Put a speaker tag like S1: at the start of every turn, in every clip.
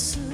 S1: soon.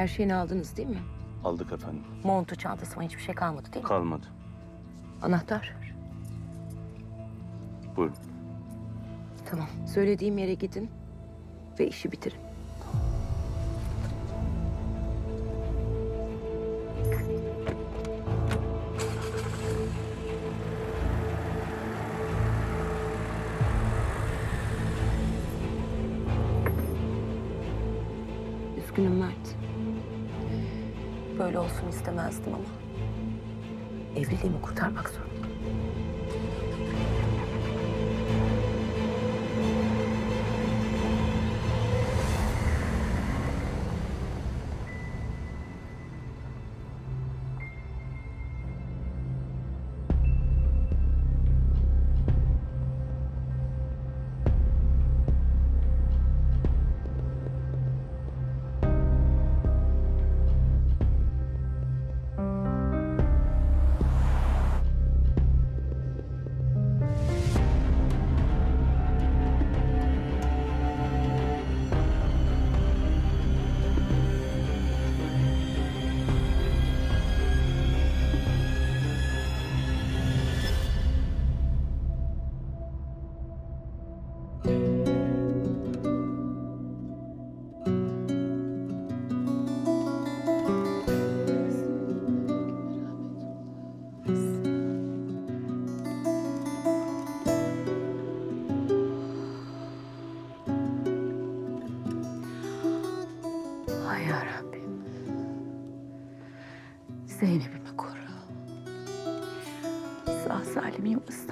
S2: Her şeyini aldınız değil mi?
S3: Aldık efendim.
S2: Montu, çantası falan hiçbir şey kalmadı değil mi?
S3: Kalmadı.
S2: Anahtar.
S3: Buyurun.
S2: Tamam. Söylediğim yere gidin ve işi bitirin. Evliliğimi kurtarmak zorundayım.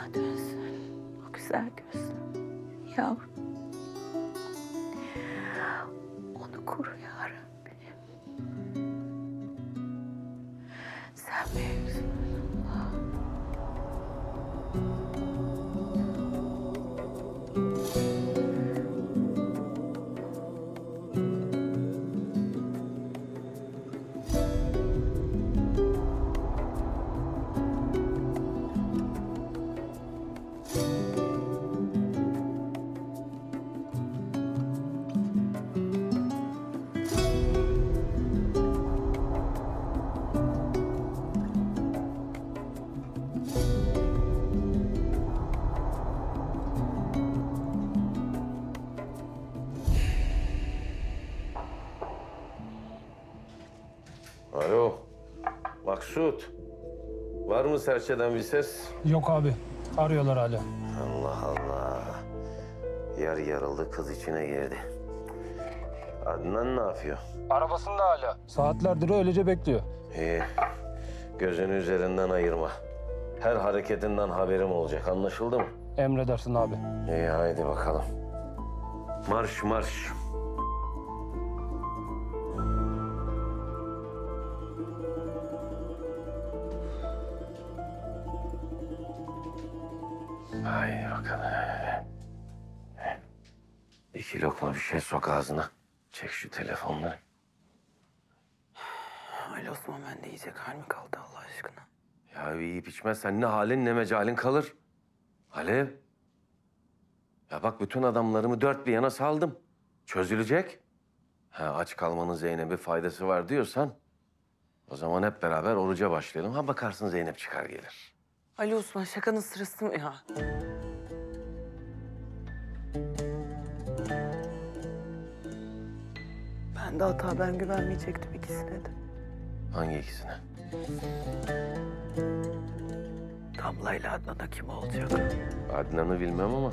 S4: others. Maksut. Var mı serçeden bir ses?
S5: Yok abi. Arıyorlar hala.
S4: Allah Allah. Yar yarıldı kız içine girdi. Adnan ne yapıyor?
S5: Arabasında hala. Saatlerdir öylece bekliyor.
S4: İyi. Gözünü üzerinden ayırma. Her hareketinden haberim olacak. Anlaşıldı mı?
S5: Emredersin abi.
S4: İyi haydi bakalım. Marş marş. İki lokma bir şey sok ağzına. Çek şu telefonları.
S6: Ali Osman ben de yiyecek hal mi kaldı Allah aşkına?
S4: Ya yiyip içmezsen ne halin ne mecalin kalır. Alev. Ya bak bütün adamlarımı dört bir yana saldım. Çözülecek. Ha, aç kalmanın Zeynep'e faydası var diyorsan... ...o zaman hep beraber oruca başlayalım. Ha bakarsın Zeynep çıkar gelir.
S6: Ali Osman şakanın sırası mı ya? Ben de hata ben güvenmeyecektim ikisine de.
S4: Hangi ikisine?
S6: Damla ile Adnan'a kim olacak?
S4: Adnan'ı bilmem ama...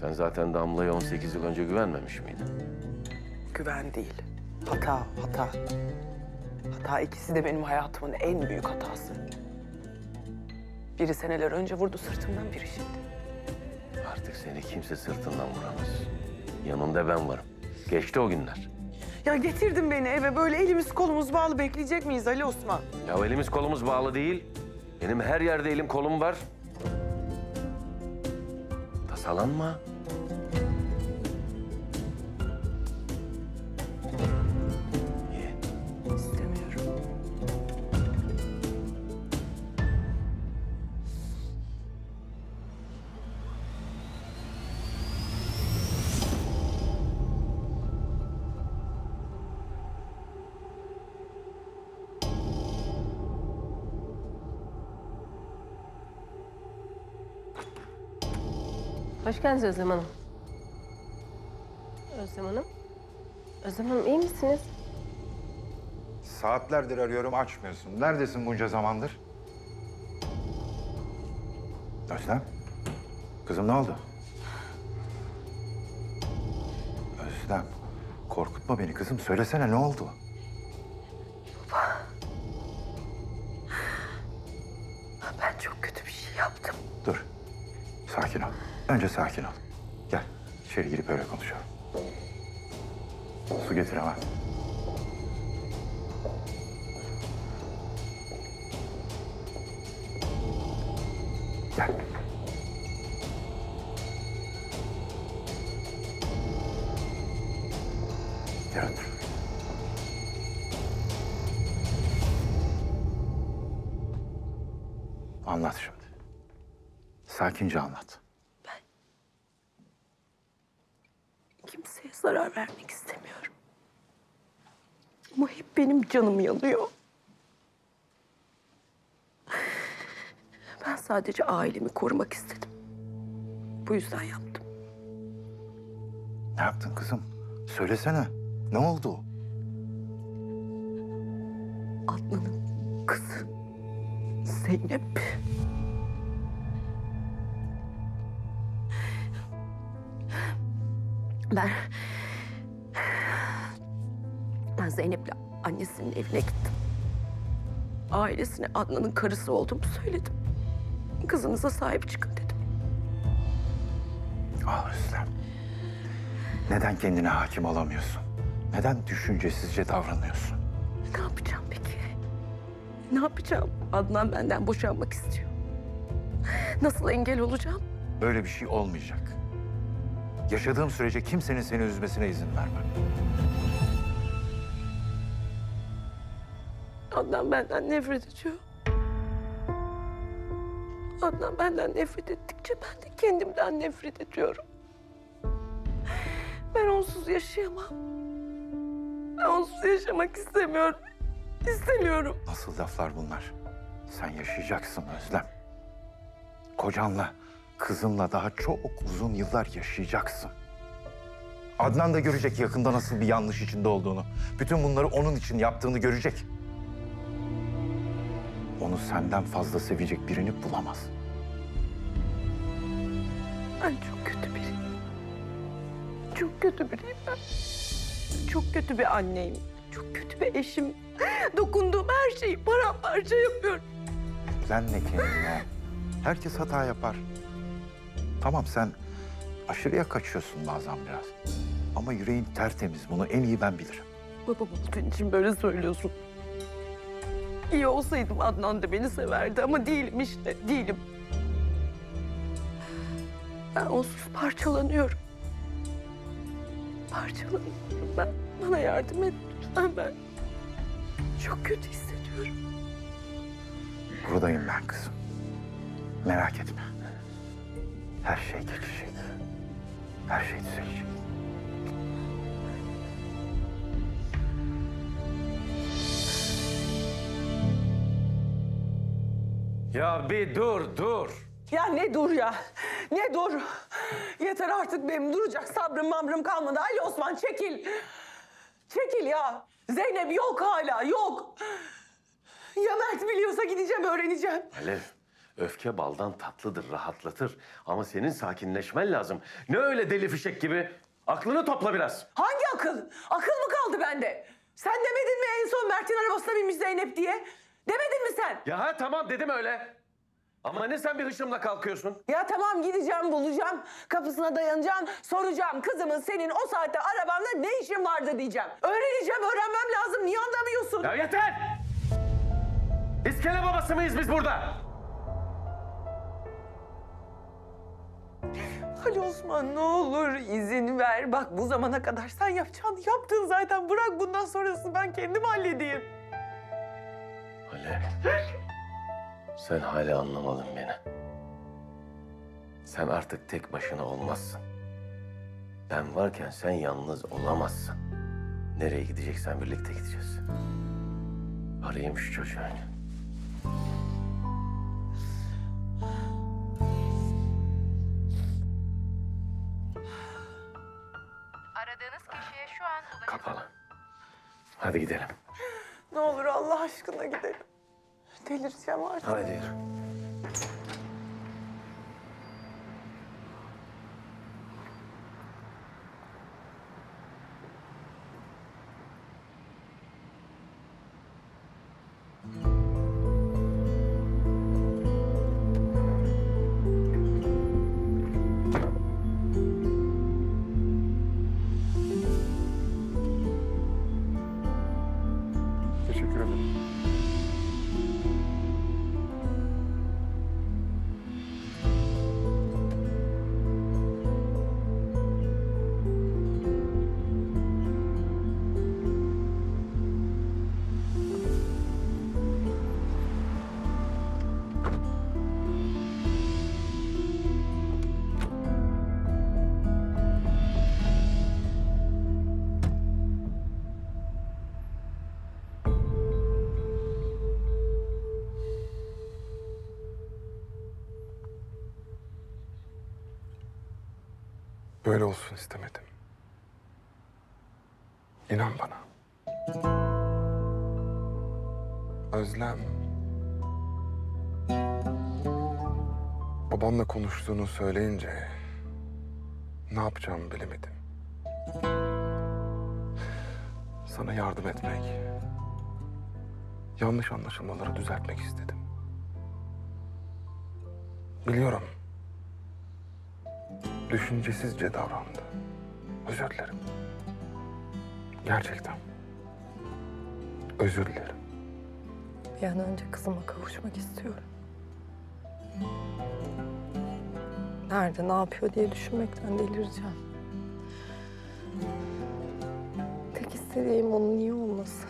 S4: ...sen zaten Damla'ya 18 yıl önce güvenmemiş miydin?
S6: Güven değil. Hata, hata. Hata ikisi de benim hayatımın en büyük hatası. Biri seneler önce vurdu sırtımdan biri şimdi.
S4: Artık seni kimse sırtından vuramaz. Yanında ben varım. Geçti o günler.
S6: Ya getirdin beni eve böyle elimiz kolumuz bağlı bekleyecek miyiz Ali Osman?
S4: Ya elimiz kolumuz bağlı değil. Benim her yerde elim kolum var. Tasalanma.
S7: Geldiniz Özlem Hanım. Özlem Hanım. Özlem Hanım iyi misiniz?
S8: Saatlerdir arıyorum açmıyorsun. Neredesin bunca zamandır? Özlem. Kızım ne oldu? Özlem. Korkutma beni kızım. Söylesene ne oldu? İçeri girip öyle konuşalım.
S6: Sadece ailemi korumak istedim. Bu yüzden yaptım.
S8: Ne yaptın kızım? Söylesene. Ne oldu?
S6: Adnan'ın kızı Zeynep. Ben... Ben Zeynep'le annesinin evine gittim.
S3: Ailesine Adnan'ın karısı olduğumu söyledim. Kızınıza sahip çıkın dedim.
S8: Ah Özlem. Neden kendine hakim olamıyorsun? Neden düşüncesizce davranıyorsun?
S3: Ne yapacağım peki? Ne yapacağım? Adnan benden boşanmak istiyor. Nasıl engel olacağım?
S8: Böyle bir şey olmayacak. Yaşadığım sürece kimsenin seni üzmesine izin vermem.
S3: Adnan benden nefret ediyor. Benden nefret ettikçe ben de kendimden nefret ediyorum. Ben onsuz yaşayamam. Ben onsuz yaşamak istemiyorum. İstemiyorum.
S8: Nasıl laflar bunlar? Sen yaşayacaksın Özlem. Kocanla, kızınla daha çok uzun yıllar yaşayacaksın. Adnan da görecek yakında nasıl bir yanlış içinde olduğunu. Bütün bunları onun için yaptığını görecek. Onu senden fazla sevecek birini bulamaz.
S3: Ben çok kötü biriyim. Çok kötü biriyim ben. Çok kötü bir anneyim. Çok kötü bir eşim. Dokunduğum her şeyi paramparça yapıyorum.
S8: Yüklenme kendine. Herkes hata yapar. Tamam sen aşırıya kaçıyorsun bazen biraz. Ama yüreğin tertemiz. Bunu en iyi ben bilirim.
S3: Babam olduğun için böyle söylüyorsun. İyi olsaydım Adnan da beni severdi ama değilim işte, değilim. Ben onsuz parçalanıyorum. Parçalanıyorum ben. Bana yardım et lütfen ben. Çok kötü hissediyorum.
S8: Buradayım ben kızım. Merak etme. Her şey geçecek. Her şey düzelecek.
S4: Ya bir dur, dur.
S2: Ya ne dur ya? Ne dur? Yeter artık benim duracak sabrım mamrım kalmadı. Ali Osman çekil. Çekil ya. Zeynep yok hala yok. Ya Mert biliyorsa gideceğim öğreneceğim.
S4: Alev, öfke baldan tatlıdır, rahatlatır. Ama senin sakinleşmen lazım. Ne öyle deli fişek gibi? Aklını topla biraz.
S2: Hangi akıl? Akıl mı kaldı bende? Sen demedin mi en son Mert'in arabasına binmiş Zeynep diye? Demedin mi sen?
S4: Ya ha, tamam dedim öyle. Ama ne sen bir hışımla kalkıyorsun?
S2: Ya tamam gideceğim bulacağım. Kapısına dayanacağım. Soracağım kızımın senin o saatte arabanda ne işin vardı diyeceğim. Öğreneceğim öğrenmem lazım. Niye anlamıyorsun?
S4: Ya yeter! İskele babası mıyız biz burada?
S2: Ali Osman ne olur izin ver. Bak bu zamana kadar sen yapacağını yaptın zaten. Bırak bundan sonrasını ben kendim halledeyim.
S4: Alev, sen hala anlamadın beni. Sen artık tek başına olmazsın. Ben varken sen yalnız olamazsın. Nereye gideceksen birlikte gideceğiz. Arayayım şu çocuğu.
S9: Aradığınız kişiye şu an ulaşılamıyor.
S4: Kapalı. Hadi gidelim.
S2: Ne olur Allah aşkına gidelim. Delireceğim artık.
S4: Hadi yürü.
S10: Böyle olsun istemedim. İnan bana. Özlem. Babanla konuştuğunu söyleyince ne yapacağımı bilemedim. Sana yardım etmek, yanlış anlaşılmaları düzeltmek istedim. Biliyorum. Düşüncesizce davrandı. Özür dilerim. Gerçekten. Özür dilerim.
S3: Bir an önce kızıma kavuşmak istiyorum. Nerede, ne yapıyor diye düşünmekten delireceğim. Tek istediğim onun iyi olması.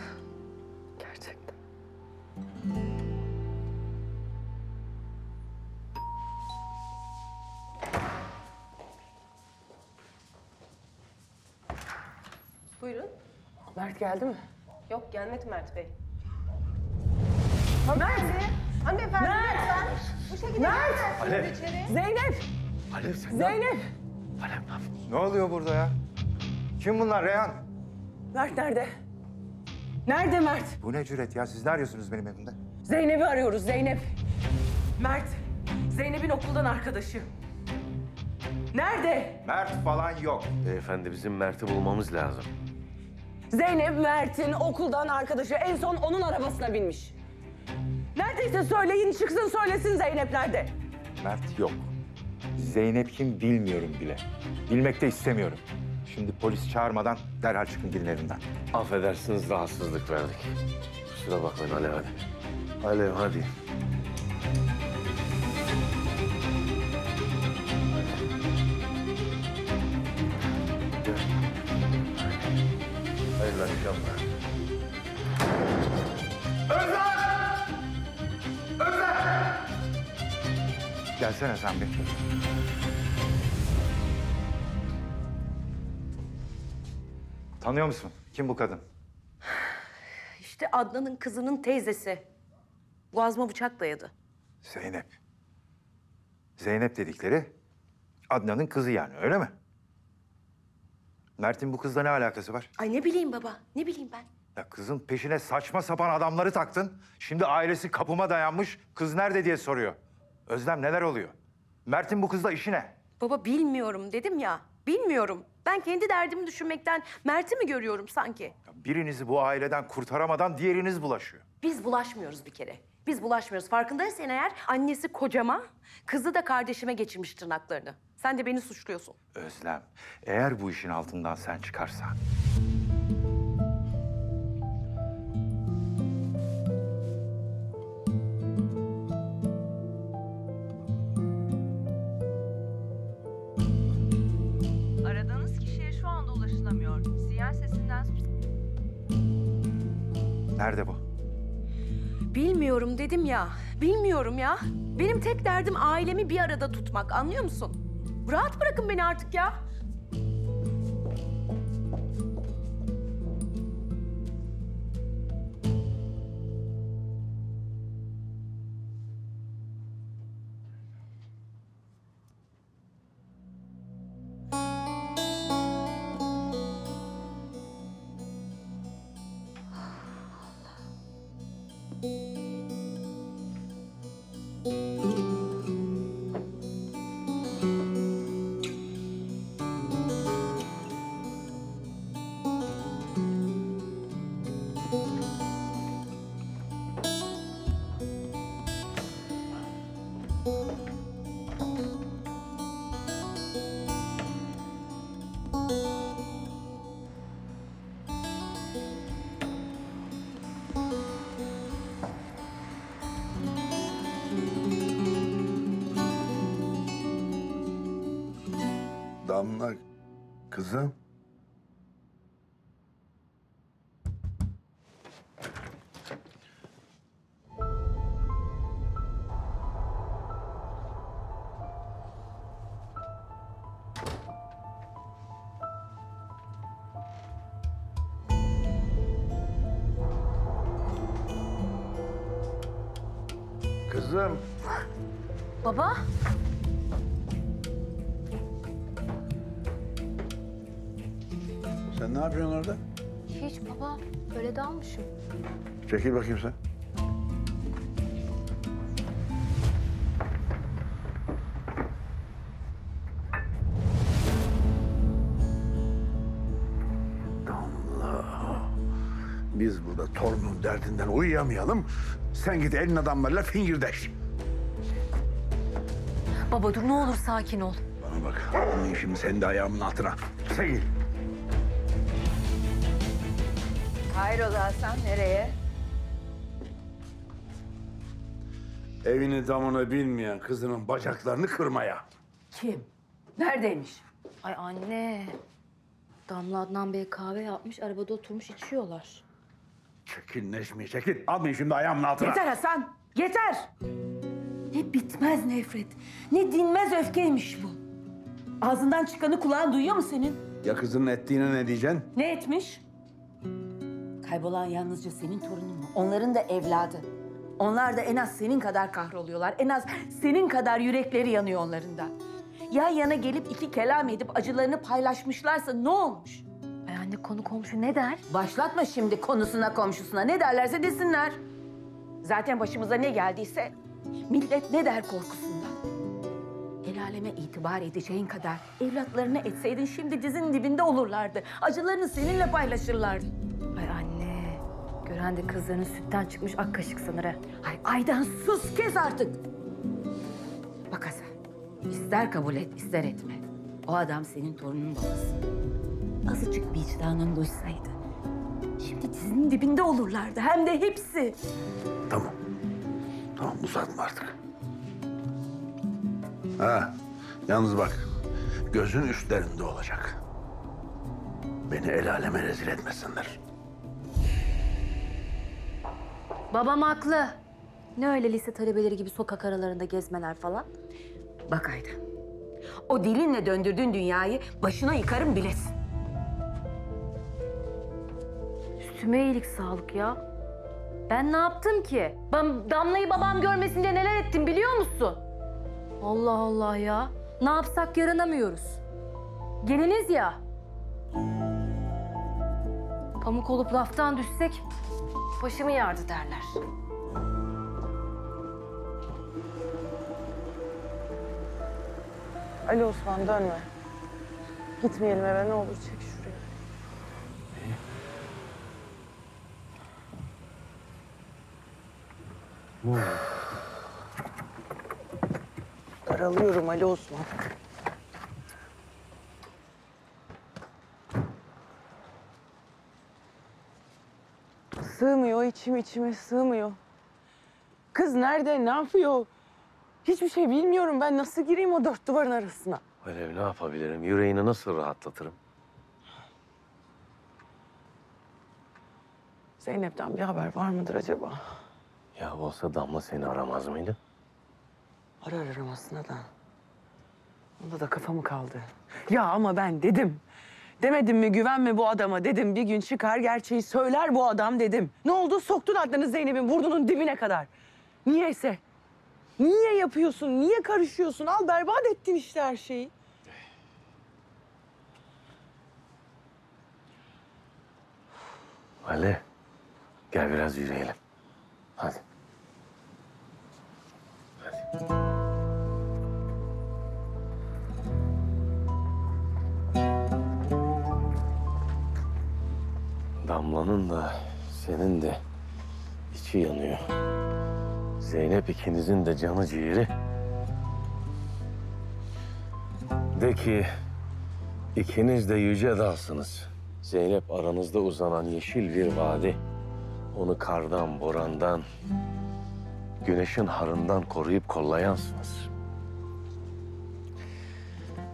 S2: Geldi mi?
S11: Yok gelmedi Mert Bey.
S2: Mert!
S11: Hanımefendi lütfen. Bu şekilde
S2: Mert!
S4: Alev.
S2: Zeynep!
S4: Alev sen
S2: Zeynep!
S4: Alev ne yapıyorsun?
S8: Ne oluyor burada ya? Kim bunlar Reyhan?
S2: Mert nerede? Nerede Mert?
S8: Bu ne cüret ya? Siz ne arıyorsunuz benim evimde?
S2: Zeynep'i arıyoruz Zeynep. Mert, Zeynep'in okuldan arkadaşı. Nerede?
S8: Mert falan yok.
S4: Beyefendi bizim Mert'i bulmamız lazım.
S2: Zeynep Mert'in okuldan arkadaşı en son onun arabasına binmiş. Neredeyse söyleyin çıksın söylesin Zeynep nerede?
S8: Mert yok. Zeynep kim bilmiyorum bile. Bilmek de istemiyorum. Şimdi polis çağırmadan derhal çıkın gidin evimden.
S4: Affedersiniz rahatsızlık verdik. Kusura bakmayın Alev hadi. Alev hadi.
S8: Gelsene sen bir. Tanıyor musun? Kim bu kadın?
S3: İşte Adnan'ın kızının teyzesi. Boğazıma bıçak dayadı.
S8: Zeynep. Zeynep dedikleri Adnan'ın kızı yani öyle mi? Mert'in bu kızla ne alakası var?
S3: Ay ne bileyim baba, ne bileyim ben.
S8: Ya kızın peşine saçma sapan adamları taktın. Şimdi ailesi kapıma dayanmış. Kız nerede diye soruyor. Özlem neler oluyor? Mert'in bu kızla işi ne?
S3: Baba bilmiyorum dedim ya. Bilmiyorum. Ben kendi derdimi düşünmekten Mert'i mi görüyorum sanki?
S8: Ya Birinizi bu aileden kurtaramadan diğeriniz bulaşıyor.
S3: Biz bulaşmıyoruz bir kere. Biz bulaşmıyoruz. Farkındaysan eğer annesi kocama, kızı da kardeşime geçirmiş tırnaklarını. Sen de beni suçluyorsun.
S8: Özlem, eğer bu işin altından sen çıkarsan... Nerede bu?
S3: Bilmiyorum dedim ya. Bilmiyorum ya. Benim tek derdim ailemi bir arada tutmak. Anlıyor musun? Rahat bırakın beni artık ya.
S12: Damla kızım. Çekil bakayım sen. Damla.
S13: Biz burada torunun derdinden uyuyamayalım. Sen git elin adamlarıyla fingirdeş.
S14: Baba dur ne olur sakin ol.
S13: Bana bak, almayayım şimdi seni de ayağımın altına. Çekil.
S15: Hayrola Hasan nereye?
S13: Evini damını bilmeyen kızının bacaklarını kırmaya.
S15: Kim? Neredeymiş?
S14: Ay anne. Damla Adnan Bey kahve yapmış arabada oturmuş içiyorlar.
S13: Çekil Necmi, çekil. Almayayım şimdi ayağımın altına.
S15: Yeter Hasan, yeter! Ne bitmez nefret, ne dinmez öfkeymiş bu. Ağzından çıkanı kulağın duyuyor mu senin?
S13: Ya kızının ettiğine ne diyeceksin?
S15: Ne etmiş? Kaybolan yalnızca senin torunun mu? Onların da evladı. Onlar da en az senin kadar kahroluyorlar. En az senin kadar yürekleri yanıyor onların da. Yan yana gelip iki kelam edip acılarını paylaşmışlarsa ne olmuş?
S14: Ay anne konu komşu ne der?
S15: Başlatma şimdi konusuna komşusuna. Ne derlerse desinler. Zaten başımıza ne geldiyse millet ne der korkusundan. El aleme itibar edeceğin kadar evlatlarını etseydin şimdi dizin dibinde olurlardı. Acılarını seninle paylaşırlardı.
S14: Gören de kızlarının sütten çıkmış ak kaşık sanır ha.
S15: Ay Aydan sus kes artık. Bak Hasan, ister kabul et ister etme. O adam senin torunun babası. Azıcık vicdanın duysaydı. Şimdi dizinin dibinde olurlardı hem de hepsi.
S13: Tamam. Tamam uzatma artık. Ha, yalnız bak. Gözün üstlerinde olacak. Beni el aleme rezil etmesinler.
S14: Babam haklı. Ne öyle lise talebeleri gibi sokak aralarında gezmeler falan.
S15: Bak Aydan, o dilinle döndürdüğün dünyayı başına yıkarım bilesin.
S14: Üstüme iyilik sağlık ya. Ben ne yaptım ki? Ben Damla'yı babam görmesin diye neler ettim biliyor musun? Allah Allah ya. Ne yapsak yaranamıyoruz. Geliniz ya. Pamuk olup laftan düşsek başımı yardı derler.
S6: Ali Osman dönme. Gitmeyelim eve ne olur çek şuraya. Daralıyorum Ali Osman. Sığmıyor içim içime sığmıyor. Kız nerede ne yapıyor? Hiçbir şey bilmiyorum ben nasıl gireyim o dört duvarın arasına?
S4: Alev ne yapabilirim? Yüreğini nasıl rahatlatırım?
S6: Zeynep'ten bir haber var mıdır acaba?
S4: Ya olsa Damla seni aramaz mıydı?
S6: Arar aramasına da. Onda da kafamı kaldı. Ya ama ben dedim. Demedim mi güvenme bu adama dedim. Bir gün çıkar gerçeği söyler bu adam dedim. Ne oldu? Soktun adını Zeynep'in burnunun dibine kadar. Niyeyse. Niye yapıyorsun? Niye karışıyorsun? Al berbat ettin işte her şeyi.
S4: Ali, gel biraz yürüyelim. Hadi. Hadi. Damla'nın da senin de içi yanıyor. Zeynep ikinizin de canı ciğeri. De ki ikiniz de yüce dalsınız. Zeynep aranızda uzanan yeşil bir vadi. Onu kardan, borandan, güneşin harından koruyup kollayansınız.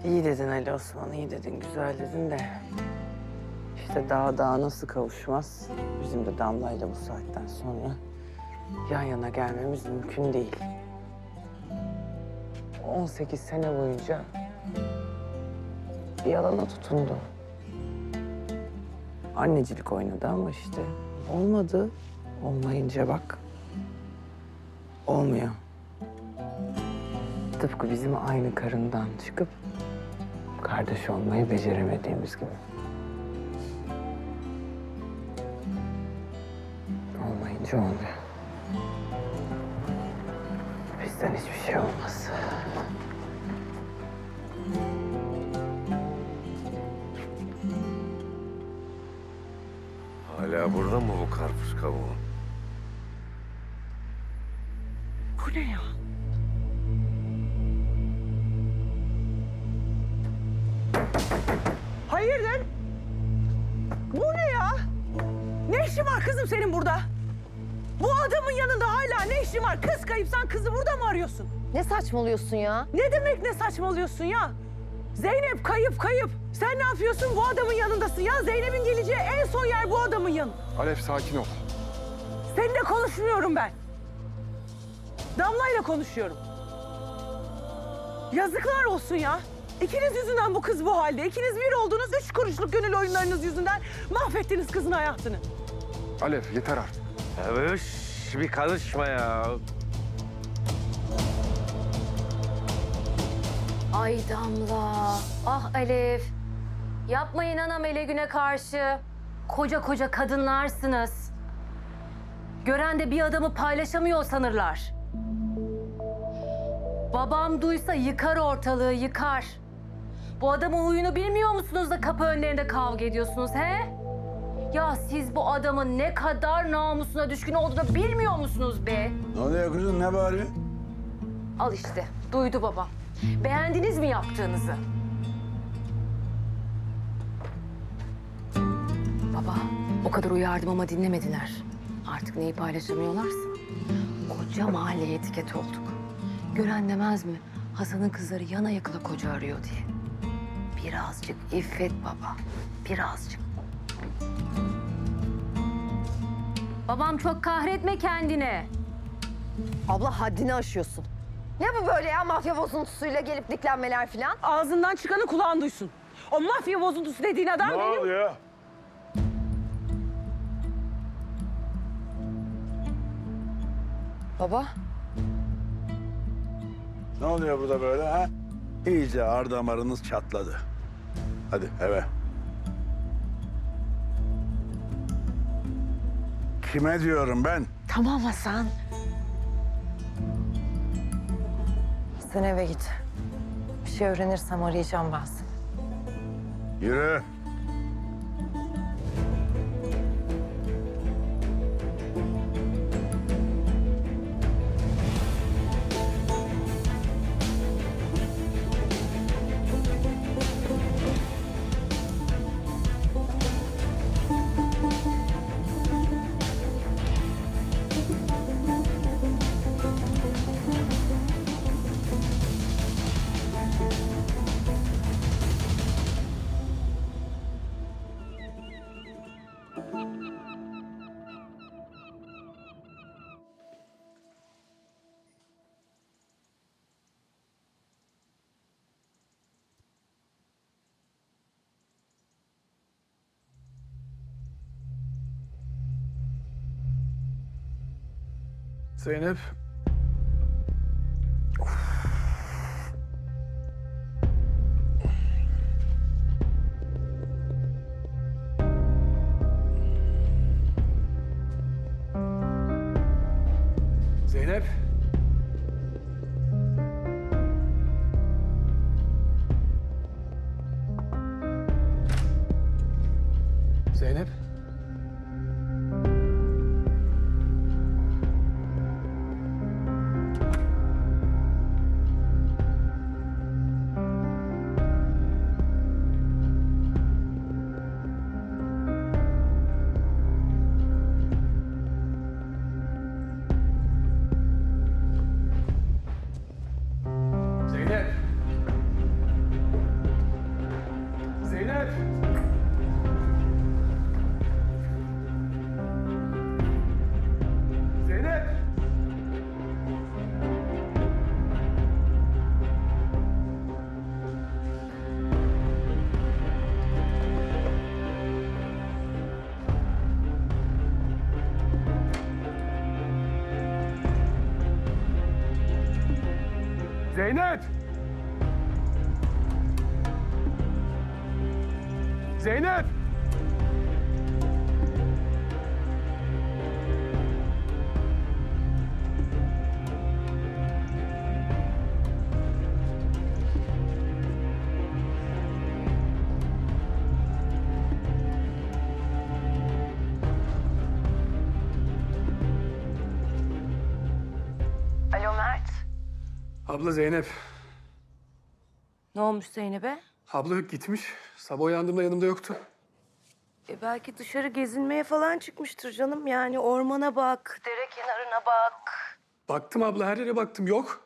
S6: İyi dedin Ali Osman, iyi dedin, güzel dedin de... ...işte dağ dağa nasıl kavuşmaz? Bizim de Damla'yla bu saatten sonra yan yana gelmemiz mümkün değil. 18 sene boyunca bir yalana tutundu. Annecilik oynadı ama işte olmadı. Olmayınca bak olmuyor. Tıpkı bizim aynı karından çıkıp kardeş olmayı beceremediğimiz gibi. Olmayınca olmuyor. Bizden hiçbir şey olmaz.
S4: Hala? Burada mı bu karpuz kabuğu?
S11: Saçmalıyorsun ya?
S2: Ne demek ne saçmalıyorsun ya? Zeynep kayıp kayıp. Sen ne yapıyorsun? Bu adamın yanındasın ya. Zeynep'in geleceği en son yer bu adamın yanı.
S10: Alev sakin ol.
S2: Seninle konuşmuyorum ben. Damla'yla konuşuyorum. Yazıklar olsun ya. İkiniz yüzünden bu kız bu halde. İkiniz bir oldunuz. Üç kuruşluk gönül oyunlarınız yüzünden mahvettiniz kızın hayatını.
S10: Alev yeter artık.
S4: Ya üş, bir karışma ya.
S14: Ay Damla, ah Alev. Yapmayın anam ele güne karşı. Koca koca kadınlarsınız. Gören de bir adamı paylaşamıyor sanırlar. Babam duysa yıkar ortalığı, yıkar. Bu adamın huyunu bilmiyor musunuz da kapı önlerinde kavga ediyorsunuz he? Ya siz bu adamın ne kadar namusuna düşkün olduğunu bilmiyor musunuz be?
S12: Ne oluyor kızım ne bari?
S14: Al işte, duydu babam. Beğendiniz mi yaptığınızı? Baba, o kadar uyardım ama dinlemediler. Artık neyi paylaşamıyorlarsa. Koca mahalleye etiket olduk. Gören demez mi? Hasan'ın kızları yana yakıla koca arıyor diye. Birazcık iffet baba, birazcık. Babam çok kahretme kendine.
S11: Abla haddini aşıyorsun. Ne bu böyle ya mafya bozuntusuyla gelip diklenmeler falan?
S2: Ağzından çıkanı kulağın duysun. O mafya bozuntusu dediğin adam
S12: Ne
S2: benim.
S12: oluyor?
S11: Baba.
S12: Ne oluyor burada böyle ha? İyice ar damarınız çatladı. Hadi eve. Kime diyorum ben?
S11: Tamam Hasan. Sen eve git. Bir şey öğrenirsem arayacağım ben seni.
S12: Yürü.
S10: Zeynep. Abla Zeynep.
S3: Ne olmuş Zeynep'e?
S10: Abla yok gitmiş. Sabah uyandığımda yanımda yoktu.
S3: E belki dışarı gezinmeye falan çıkmıştır canım. Yani ormana bak, dere kenarına bak.
S10: Baktım abla her yere baktım yok.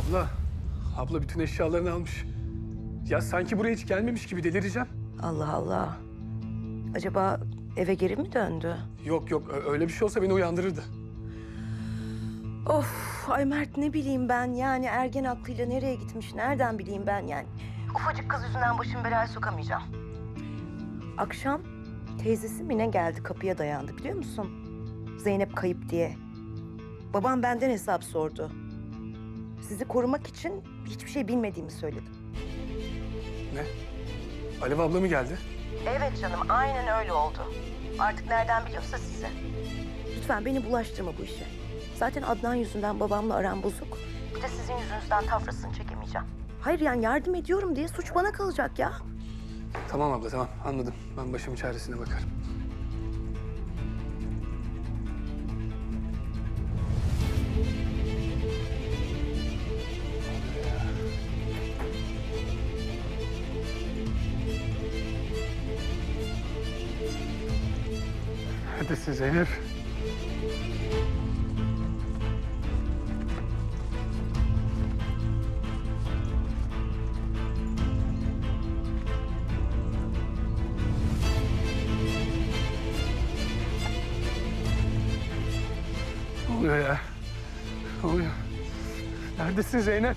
S10: Abla. Abla bütün eşyalarını almış. Ya sanki buraya hiç gelmemiş gibi delireceğim.
S3: Allah Allah. Acaba eve geri mi döndü?
S10: Yok yok öyle bir şey olsa beni uyandırırdı.
S3: Of ay Mert ne bileyim ben yani ergen aklıyla nereye gitmiş nereden bileyim ben yani. Ufacık kız yüzünden başımı belaya sokamayacağım. Akşam teyzesi mi ne geldi kapıya dayandı biliyor musun? Zeynep kayıp diye. Babam benden hesap sordu. Sizi korumak için hiçbir şey bilmediğimi söyledim.
S10: Ne? Alev abla mı geldi?
S3: Evet canım aynen öyle oldu. Artık nereden biliyorsa size. Lütfen beni bulaştırma bu işe. Zaten Adnan yüzünden babamla aram bozuk. Bir de sizin yüzünüzden tafrasını çekemeyeceğim. Hayır yani yardım ediyorum diye suç bana kalacak ya.
S10: Tamam abla tamam anladım. Ben başımın çaresine bakarım. Neredesin Zeynep? Neredesin Zeynep?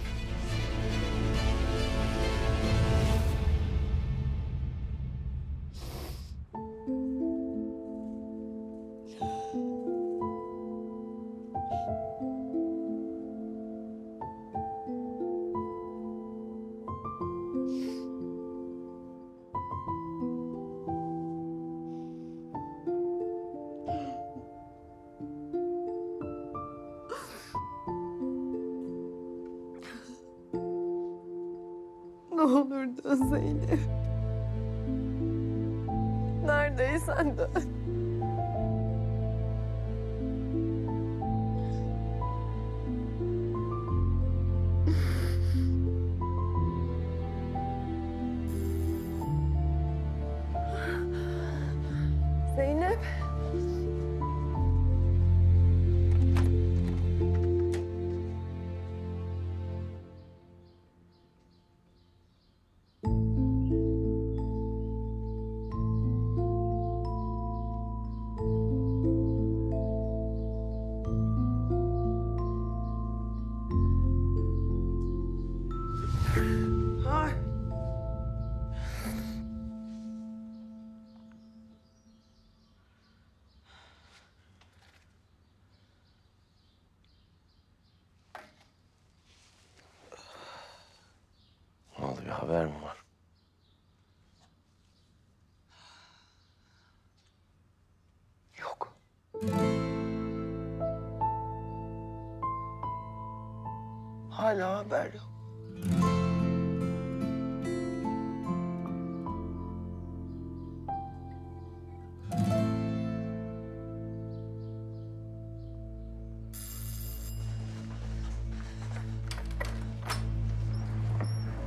S6: Hala haber yok.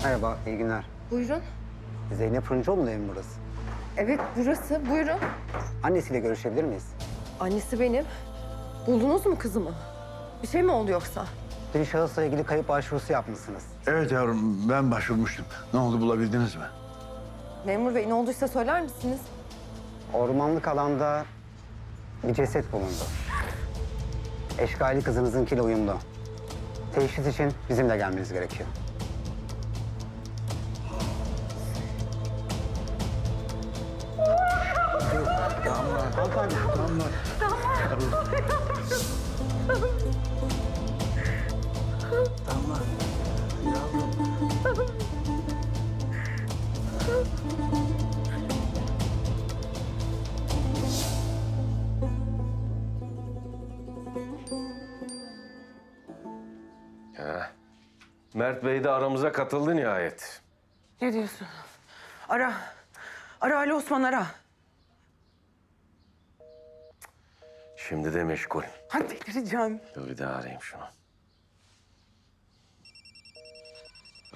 S16: Merhaba, iyi günler.
S11: Buyurun.
S16: Zeynep Fırıncıoğlu'nun evi mi burası?
S11: Evet burası. Buyurun.
S16: Annesiyle görüşebilir miyiz?
S11: Annesi benim. Buldunuz mu kızımı? Bir şey mi oldu yoksa?
S16: Bir şahısla ilgili kayıp başvurusu yapmışsınız.
S13: Evet yavrum ben başvurmuştum. Ne oldu bulabildiniz mi?
S11: Memur bey ne olduysa söyler misiniz?
S16: Ormanlık alanda bir ceset bulundu. Eşkali kızınızınkiyle uyumlu. Teşhis için bizimle gelmeniz gerekiyor.
S4: Mert Bey de aramıza katıldı nihayet.
S6: Ne diyorsun? Ara. Ara Ali Osman ara.
S4: Şimdi de meşgul.
S6: Hadi delireceğim.
S4: Dur bir daha arayayım şunu.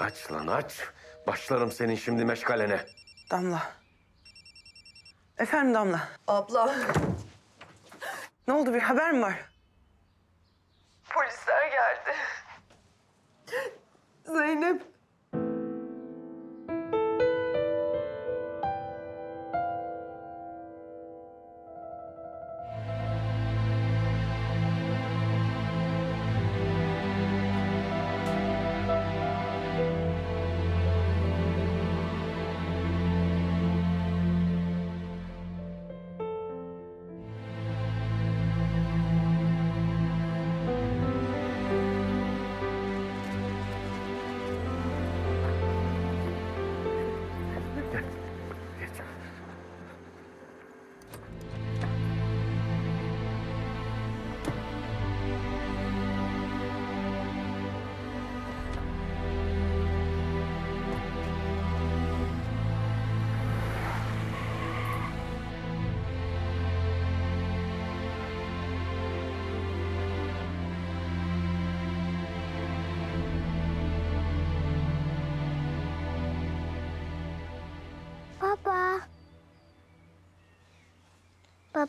S4: Aç lan aç. Başlarım senin şimdi meşgalene.
S6: Damla. Efendim Damla. Abla. Ne oldu bir haber mi var? Polisler geldi. Zeynep.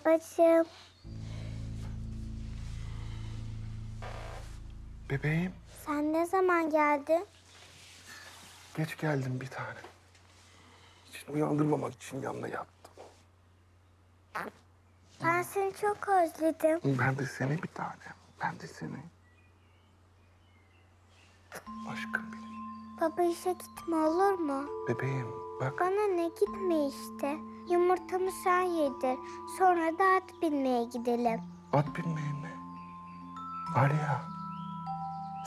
S17: Babacığım.
S18: Bebeğim,
S17: Sen ne zaman geldin?
S18: geç geldim bir tane. Hiç uyandırmamak için yanına yattım.
S17: Ben seni çok özledim.
S18: Ben de seni bir tane. Ben de seni. Aşkım benim.
S17: Baba işe gitme olur mu?
S18: Bebeğim, bak
S17: Bana ne gitme işte. Yumurtamı sen yedir. Sonra da at binmeye gidelim.
S18: at binmeye mi? Aliya,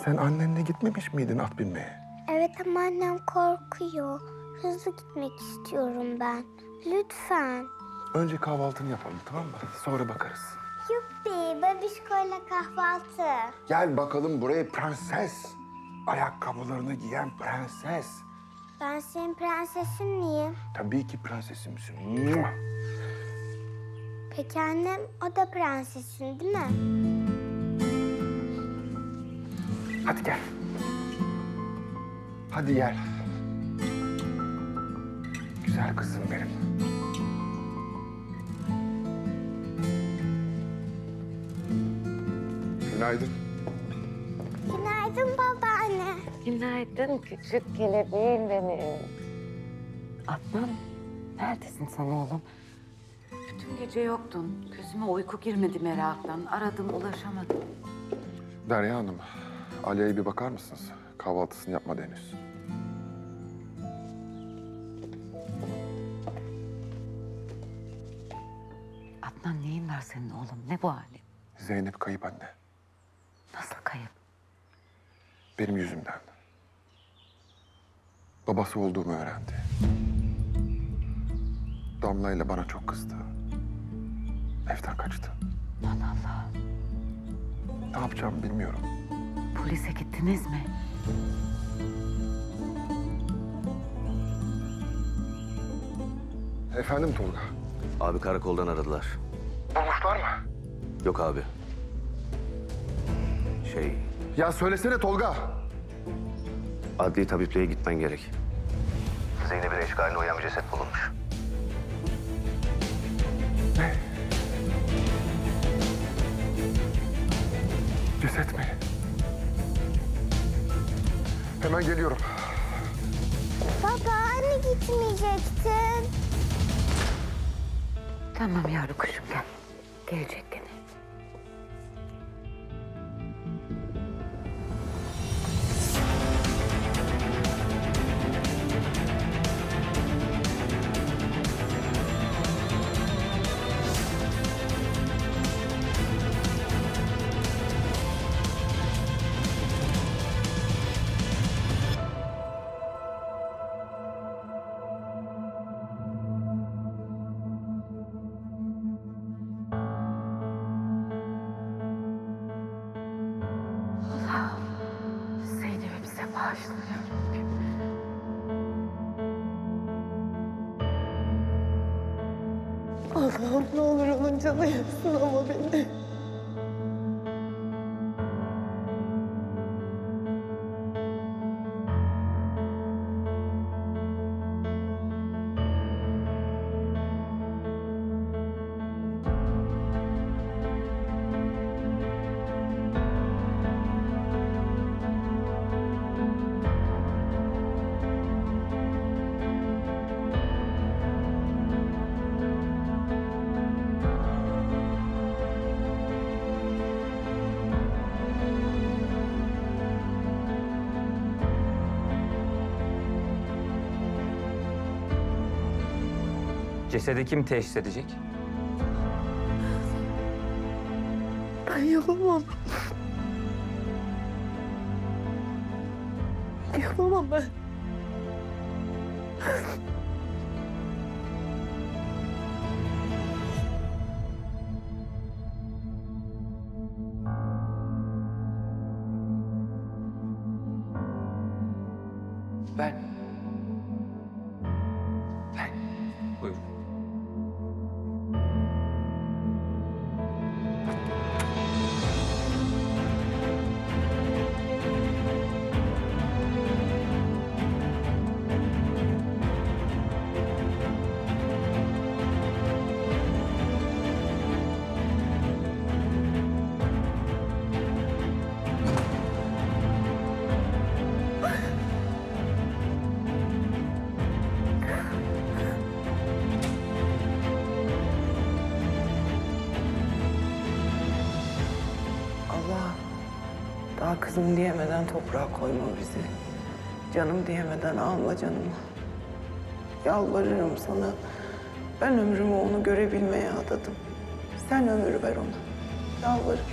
S18: sen annenle gitmemiş miydin at binmeye?
S17: Evet ama annem korkuyor. Hızlı gitmek istiyorum ben. Lütfen.
S18: Önce kahvaltını yapalım tamam mı? Sonra bakarız.
S17: Yuppi, babişkoyla kahvaltı.
S18: Gel bakalım buraya prenses. Ayakkabılarını giyen prenses.
S17: Ben senin prensesin miyim?
S18: Tabii ki prensesimsin.
S17: Peki annem, o da prensesin değil mi?
S18: Hadi gel. Hadi gel. Güzel kızım benim. Günaydın.
S17: Günaydın babaanne.
S19: Günaydın küçük kelebeğim benim. Adnan, neredesin sen oğlum? Bütün gece yoktun. Gözüme uyku girmedi meraktan. Aradım, ulaşamadım.
S18: Derya Hanım, Aliye'ye bir bakar mısınız? Kahvaltısını yapmadı henüz.
S19: Adnan neyin var senin oğlum? Ne bu halin?
S18: Zeynep kayıp anne.
S19: Nasıl kayıp?
S18: Benim yüzümden. Babası olduğumu öğrendi. Damla ile bana çok kızdı. Evden kaçtı.
S19: Aman Allah.
S18: Ne yapacağımı bilmiyorum.
S19: Polise gittiniz mi?
S18: Efendim Tolga?
S4: Abi karakoldan aradılar.
S18: Bulmuşlar mı?
S4: Yok abi. Şey,
S18: Ya söylesene Tolga.
S4: Adli tabipliğe gitmen gerek. Zeynep'in eşkaline uyan bir ceset bulunmuş.
S18: Ceset mi? Hemen geliyorum.
S17: Baba, hani gitmeyecektin?
S19: Tamam yavru kuşum gel. Gelecek
S20: Cesedi kim teşhis edecek?
S3: Ben yapamam. Yapamam ben.
S6: Canım diyemeden alma canımı. Yalvarırım sana. Ben ömrümü onu görebilmeye adadım. Sen ömür ver ona. Yalvarırım.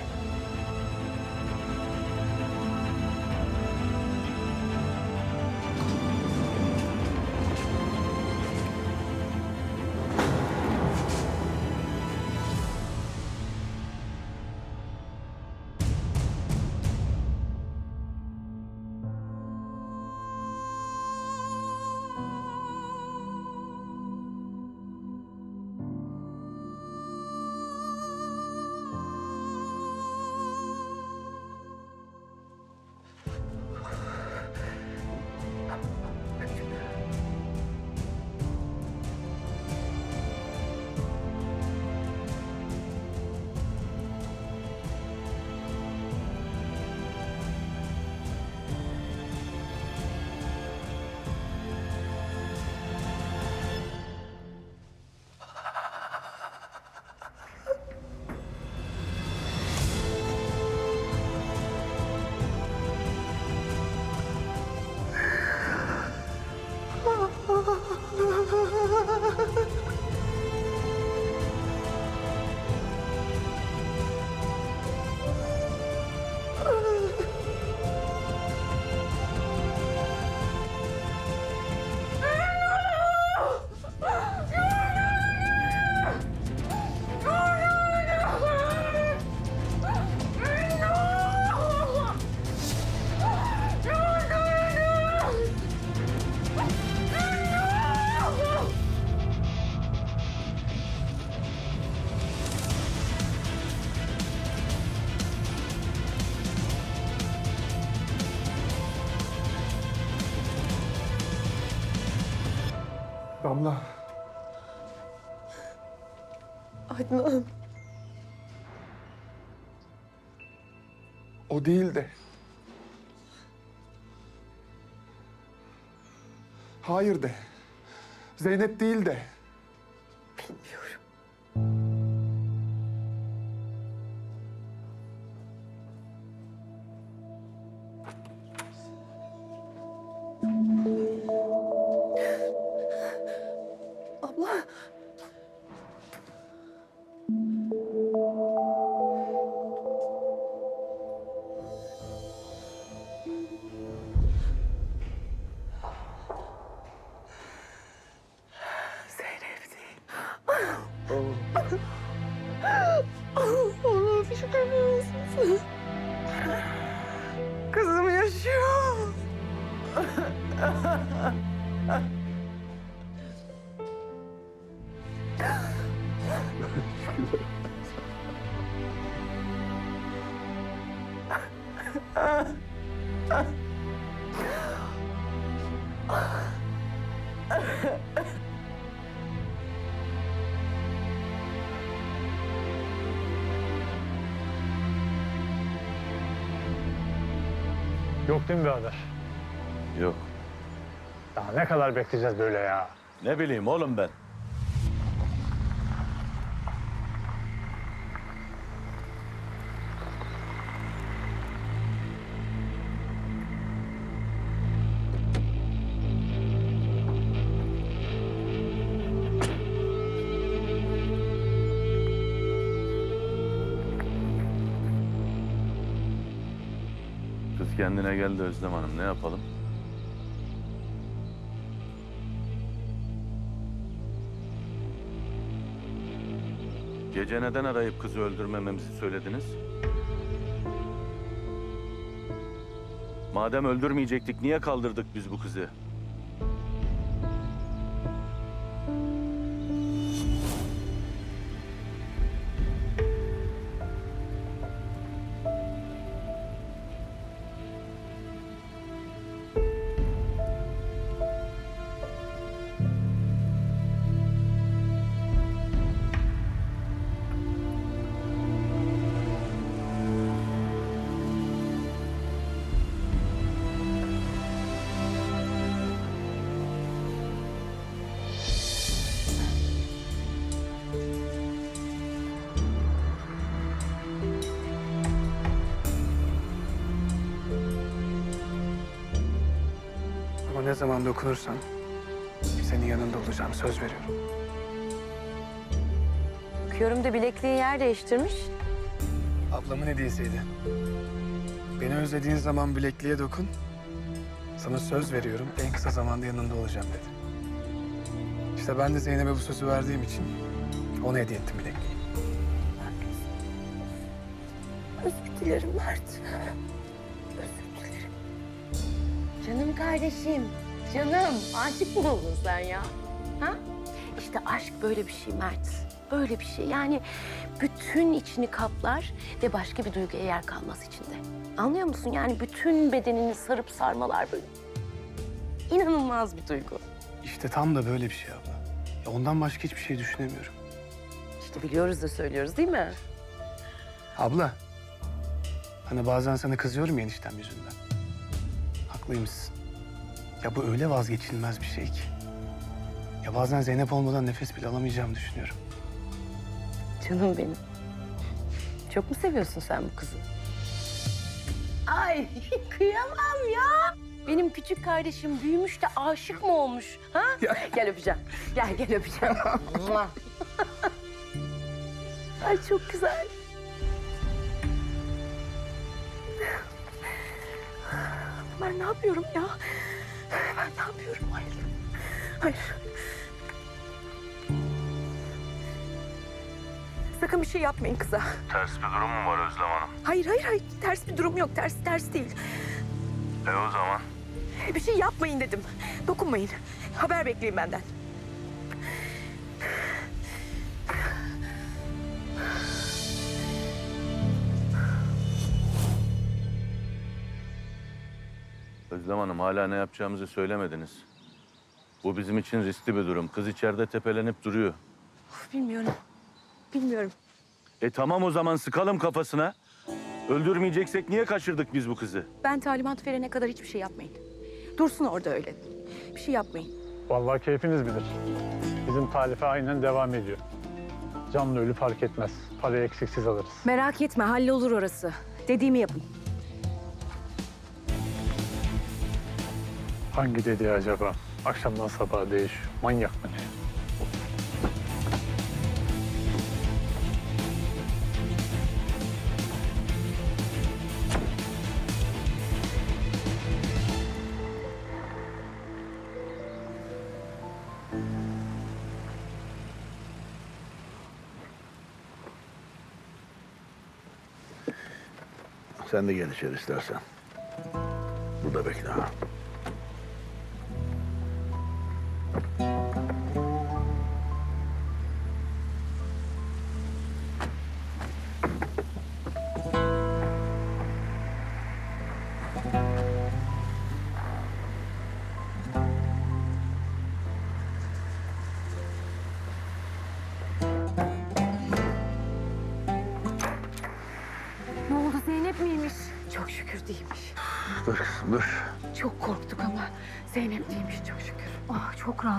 S18: O değil de. Hayır de. Zeynep değil de.
S21: Ne kadar bekleyeceğiz böyle ya?
S22: Ne bileyim oğlum ben. Kız kendine geldi Özlem Hanım. Ne yapalım? Gece neden arayıp kızı öldürmememizi söylediniz? Madem öldürmeyecektik niye kaldırdık biz bu kızı?
S10: Dokunursan senin yanında olacağım söz veriyorum.
S23: Bakıyorum da bilekliği yer değiştirmiş.
S10: Ablamın hediyesiydi. Beni özlediğin zaman bilekliğe dokun. Sana söz veriyorum en kısa zamanda yanında olacağım dedi. İşte ben de Zeynep'e bu sözü verdiğim için ona hediye ettim bilekliği.
S3: Özür dilerim Mert. Özür dilerim. Canım kardeşim, canım. Aşık mı oldun sen ya? Ha? İşte aşk böyle bir şey Mert. Böyle bir şey. Yani bütün içini kaplar ve başka bir duyguya yer kalmaz içinde. Anlıyor musun? Yani bütün bedenini sarıp sarmalar böyle. İnanılmaz bir duygu.
S10: İşte tam da böyle bir şey abla. Ya ondan başka hiçbir şey düşünemiyorum.
S3: İşte biliyoruz da söylüyoruz değil mi?
S10: Abla. Hani bazen sana kızıyorum ya eniştem yüzünden. Haklıymışsın. Ya bu öyle vazgeçilmez bir şey ki. Ya bazen Zeynep olmadan nefes bile alamayacağımı düşünüyorum.
S3: Canım benim. Çok mu seviyorsun sen bu kızı? Ay kıyamam ya. Benim küçük kardeşim büyümüş de aşık mı olmuş? Ha? Gel öpeceğim. Gel gel öpeceğim. Ay çok güzel. Ben ne yapıyorum ya? Ben ne yapıyorum? Hayır. Hayır. Sakın bir şey yapmayın kıza.
S22: Ters bir durum mu var Özlem Hanım?
S3: Hayır hayır hayır. Ters bir durum yok. Ters ters değil.
S22: E o zaman?
S3: Bir şey yapmayın dedim. Dokunmayın. Haber bekleyin benden.
S22: Özlem Hanım hala ne yapacağımızı söylemediniz. Bu bizim için riskli bir durum. Kız içeride tepelenip duruyor.
S3: Of, bilmiyorum. Bilmiyorum.
S22: E tamam o zaman sıkalım kafasına. Öldürmeyeceksek niye kaçırdık biz bu kızı?
S3: Ben talimat verene kadar hiçbir şey yapmayın. Dursun orada öyle. Bir şey yapmayın.
S21: Vallahi keyfiniz bilir. Bizim talife aynen devam ediyor. Canlı ölü fark etmez. Parayı eksiksiz alırız.
S3: Merak etme hallolur orası. Dediğimi yapın.
S21: Hangi dedi acaba? Akşamdan sabaha değişiyor. Manyak mı ne?
S22: Sen de gel içeri istersen. Burada bekle ha.
S3: Ne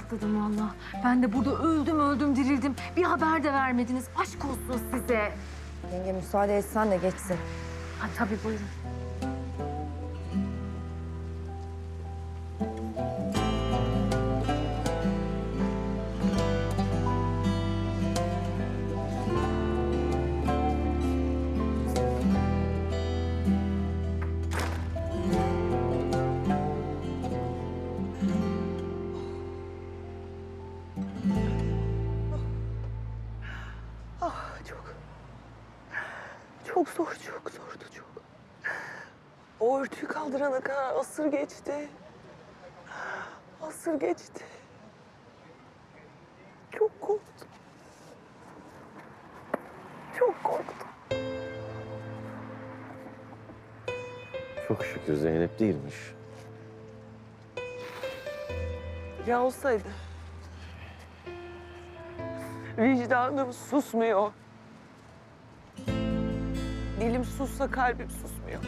S14: Rahatladım valla. Ben de burada öldüm öldüm dirildim. Bir haber de vermediniz. Aşk olsun size.
S11: Yenge müsaade etsen de geçsin.
S14: Ha tabii buyurun.
S2: Zor, çok zordu çok. O örtüyü kaldırana kadar asır geçti. Asır geçti. Çok korktum. Çok korktum.
S4: Çok şükür Zeynep değilmiş.
S2: Ya olsaydı. Vicdanım susmuyor. Dilim sussa kalbim susmuyor.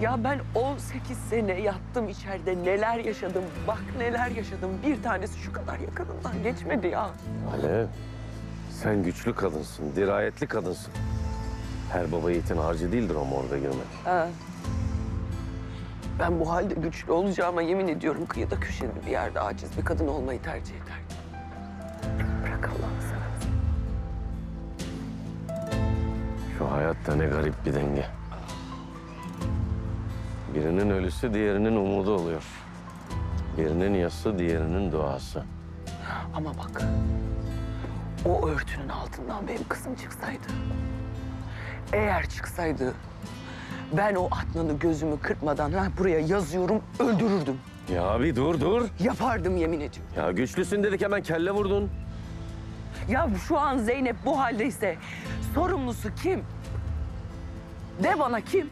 S2: Ya ben 18 sene yattım içeride neler yaşadım. Bak neler yaşadım. Bir tanesi şu kadar yakınından geçmedi ya.
S4: Alev, sen güçlü kadınsın, dirayetli kadınsın. Her baba yiğitin harcı değildir o morga girmek.
S2: Ha. Ben bu halde güçlü olacağıma yemin ediyorum kıyıda köşede bir yerde aciz bir kadın olmayı tercih ederdim.
S4: Şu hayatta ne garip bir denge. Birinin ölüsü diğerinin umudu oluyor. Birinin yası diğerinin duası.
S2: Ama bak, o örtünün altından benim kızım çıksaydı... ...eğer çıksaydı... ...ben o Adnan'ı gözümü kırpmadan ha, buraya yazıyorum, öldürürdüm.
S4: Ya bir dur dur.
S2: Yapardım yemin ediyorum.
S4: Ya güçlüsün dedik hemen kelle vurdun.
S2: Ya şu an Zeynep bu haldeyse sorumlusu kim? De bana kim?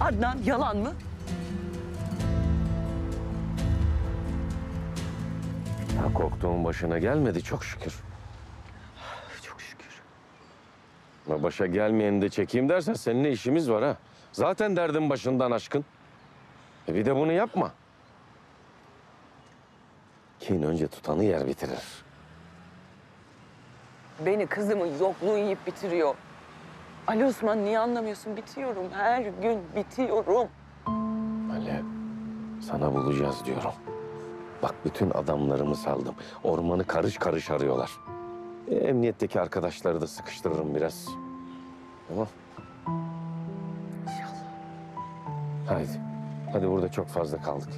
S2: Adnan yalan mı?
S4: Ya korktuğun başına gelmedi çok şükür.
S2: Çok şükür.
S4: Ama başa gelmeyeni de çekeyim dersen seninle işimiz var ha. Zaten derdin başından aşkın. E bir de bunu yapma. Kin önce tutanı yer bitirir.
S2: Beni kızımın yokluğu yiyip bitiriyor. Ali Osman niye anlamıyorsun? Bitiyorum. Her gün bitiyorum.
S4: Alev, sana bulacağız diyorum. Bak bütün adamlarımı saldım. Ormanı karış karış arıyorlar. E, emniyetteki arkadaşları da sıkıştırırım biraz. Tamam.
S2: İnşallah.
S4: Haydi. Hadi burada çok fazla kaldık.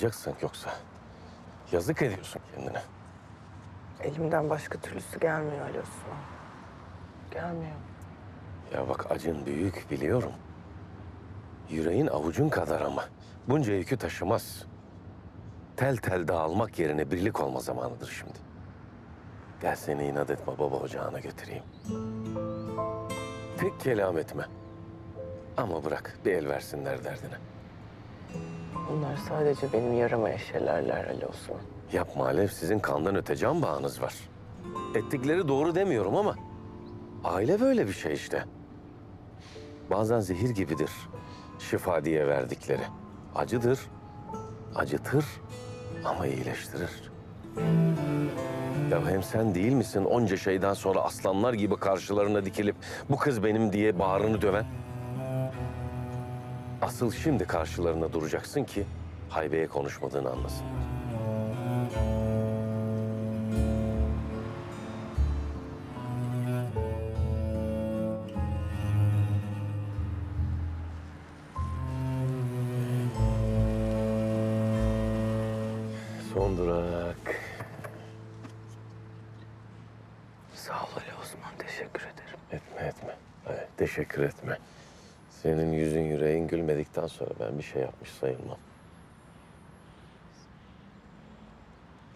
S4: Hastalanacaksın yoksa. Yazık ediyorsun kendine.
S2: Elimden başka türlüsü gelmiyor Ali Osman. Gelmiyor.
S4: Ya bak acın büyük biliyorum. Yüreğin avucun kadar ama bunca yükü taşımaz. Tel tel dağılmak yerine birlik olma zamanıdır şimdi. Gel seni inat etme baba ocağına götüreyim. Tek kelam etme. Ama bırak bir el versinler derdine.
S2: Bunlar sadece benim yarama eşelerler Ali Osman.
S4: Yapma Alev sizin kandan öte can bağınız var. Ettikleri doğru demiyorum ama aile böyle bir şey işte. Bazen zehir gibidir şifa diye verdikleri. Acıdır, acıtır ama iyileştirir. Ya hem sen değil misin onca şeyden sonra aslanlar gibi karşılarına dikilip bu kız benim diye bağrını döven? Asıl şimdi karşılarına duracaksın ki haybeye konuşmadığını anlasınlar. Son durak.
S2: Sağ ol Ali Osman teşekkür ederim.
S4: Etme etme. Evet, teşekkür etme. Senin yüzün yüreğin gülmedikten sonra ben bir şey yapmış sayılmam.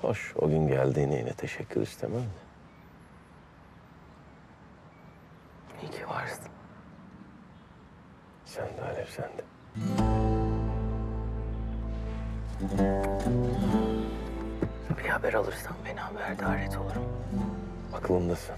S4: Hoş, o gün geldiğine yine teşekkür istemem de. İyi ki varsın. Sen de Alev, sen de. Bir haber alırsan beni haberdar et olurum. Aklımdasın.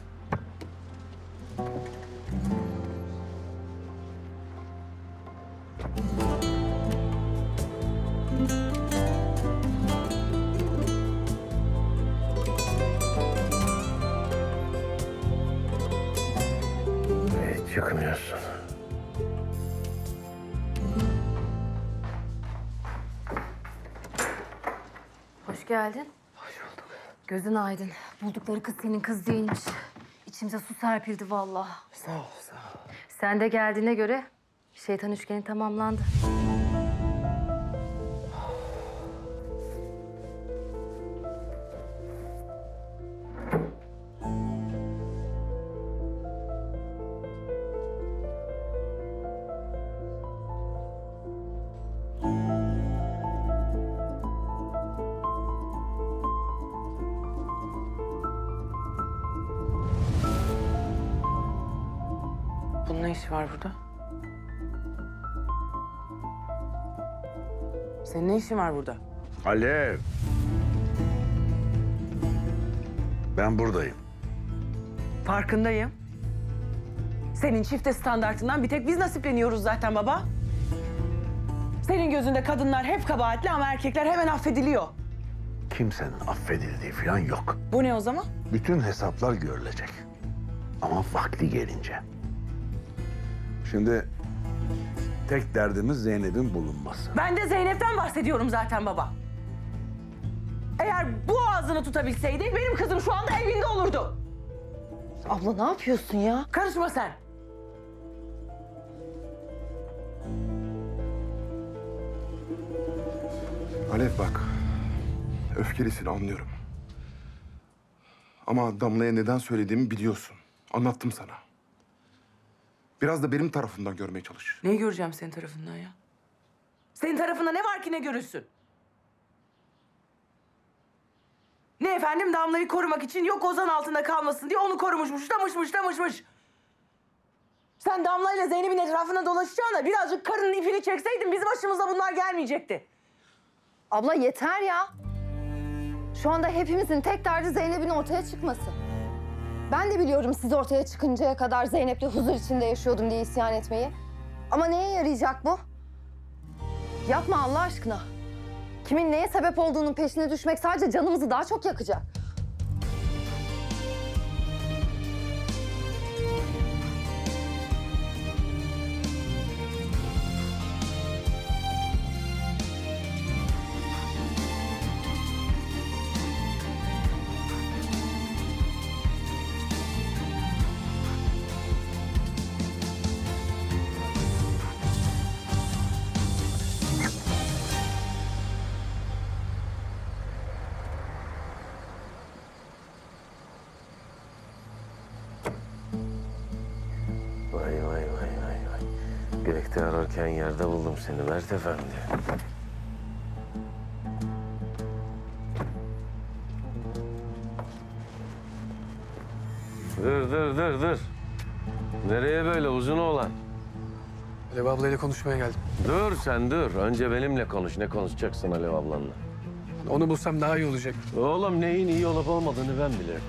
S14: Gözün aydın. Buldukları kız senin kız değilmiş. İçimize su serpildi vallahi.
S2: Sağ ol, sağ ol.
S14: Sen de geldiğine göre şeytan üçgeni tamamlandı.
S2: Ne işin var burada?
S12: Alev. Ben buradayım.
S2: Farkındayım. Senin çifte standartından bir tek biz nasipleniyoruz zaten baba. Senin gözünde kadınlar hep kabahatli ama erkekler hemen affediliyor.
S12: Kimsenin affedildiği falan yok.
S2: Bu ne o zaman?
S12: Bütün hesaplar görülecek. Ama vakti gelince. Şimdi tek derdimiz Zeynep'in bulunması.
S2: Ben de Zeynep'ten bahsediyorum zaten baba. Eğer bu ağzını tutabilseydik benim kızım şu anda evinde olurdu.
S11: Abla ne yapıyorsun ya?
S2: Karışma sen.
S18: Alev bak. Öfkelisin anlıyorum. Ama Damla'ya neden söylediğimi biliyorsun. Anlattım sana. Biraz da benim tarafımdan görmeye çalış.
S2: Neyi göreceğim senin tarafından ya? Senin tarafında ne var ki ne görürsün? Ne efendim Damla'yı korumak için yok Ozan altında kalmasın diye onu korumuşmuş da mışmış da mışmış. Sen Damla ile Zeynep'in etrafında dolaşacağına birazcık karının ipini çekseydin bizim başımıza bunlar gelmeyecekti.
S11: Abla yeter ya. Şu anda hepimizin tek derdi Zeynep'in ortaya çıkması. Ben de biliyorum siz ortaya çıkıncaya kadar Zeynep'le huzur içinde yaşıyordum diye isyan etmeyi. Ama neye yarayacak bu? Yapma Allah aşkına. Kimin neye sebep olduğunun peşine düşmek sadece canımızı daha çok yakacak.
S4: Gökte ararken yerde buldum seni Mert Efendi. Dur dur dur dur. Nereye böyle uzun olan?
S10: Alev ablayla konuşmaya geldim.
S4: Dur sen dur. Önce benimle konuş. Ne konuşacaksın Alev ablanla?
S10: Onu bulsam daha iyi olacak.
S4: Oğlum neyin iyi olup olmadığını ben bilirim.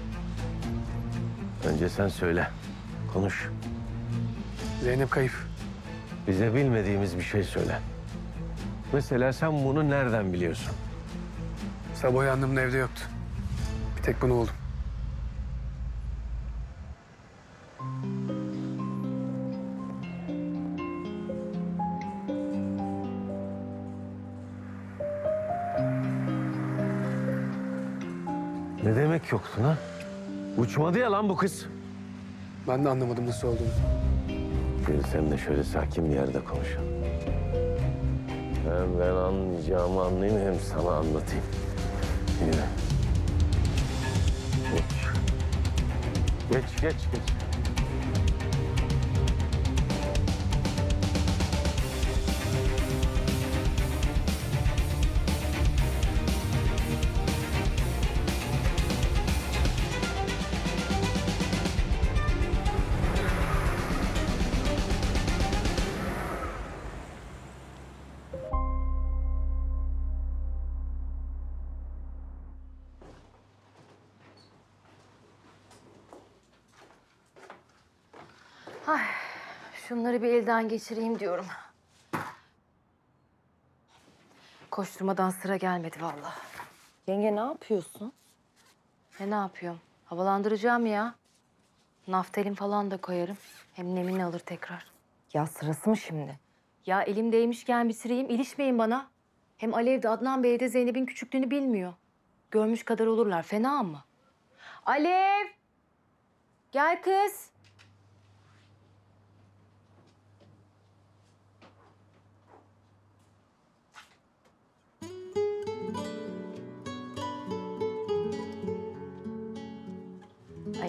S4: Önce sen söyle. Konuş.
S10: Zeynep kayıp.
S4: Bize bilmediğimiz bir şey söyle. Mesela sen bunu nereden biliyorsun?
S10: Sabah uyandığımda evde yoktu. Bir tek bunu buldum.
S4: Ne demek yoktu lan? Uçmadı ya lan bu kız.
S10: Ben de anlamadım nasıl olduğunu.
S4: Gel sen de şöyle sakin bir yerde konuşalım. Hem ben anlayacağımı anlayayım hem sana anlatayım. Yürü. Geç. Geç, geç, geç.
S14: Şunları bir elden geçireyim diyorum. Koşturmadan sıra gelmedi vallahi.
S3: Yenge ne yapıyorsun?
S14: E ne yapıyorum? Havalandıracağım ya. Naftalin falan da koyarım. Hem nemini alır tekrar.
S3: Ya sırası mı şimdi?
S14: Ya elim değmişken bitireyim, ilişmeyin bana. Hem Alev de Adnan Bey de Zeynep'in küçüklüğünü bilmiyor. Görmüş kadar olurlar, fena mı? Alev! Gel kız.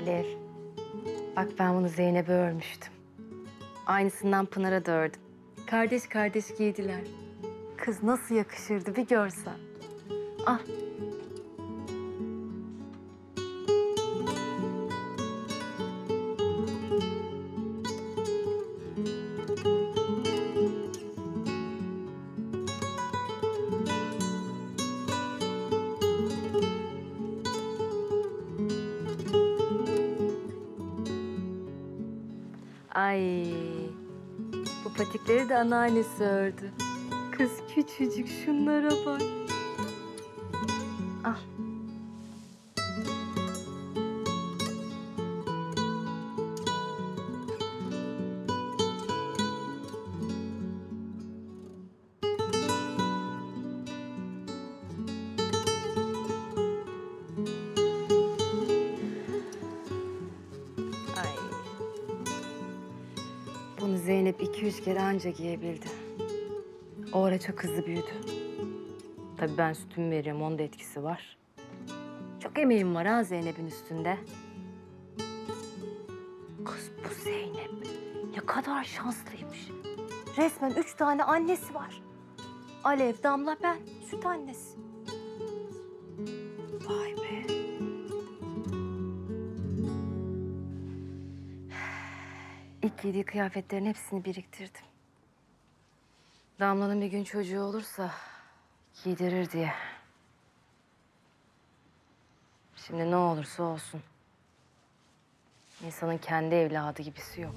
S14: Alev, bak ben bunu Zeynep'e örmüştüm. Aynısından Pınar'a da ördüm. Kardeş kardeş giydiler. Kız nasıl yakışırdı bir görsen. Al. Patikleri de anneannesi ördü. Kız küçücük şunlara bak. Anca giyebildi. O ara çok hızlı büyüdü. Tabii ben sütümü veriyorum, onun da etkisi var. Çok emeğim var ha Zeynep'in üstünde. Kız bu Zeynep ne kadar şanslıymış. Resmen üç tane annesi var. Alev, Damla, ben. Süt annesi. Vay be. İlk giydiği kıyafetlerin hepsini biriktirdim. Damla'nın bir gün çocuğu olursa giydirir diye. Şimdi ne olursa olsun. İnsanın kendi evladı gibisi yok.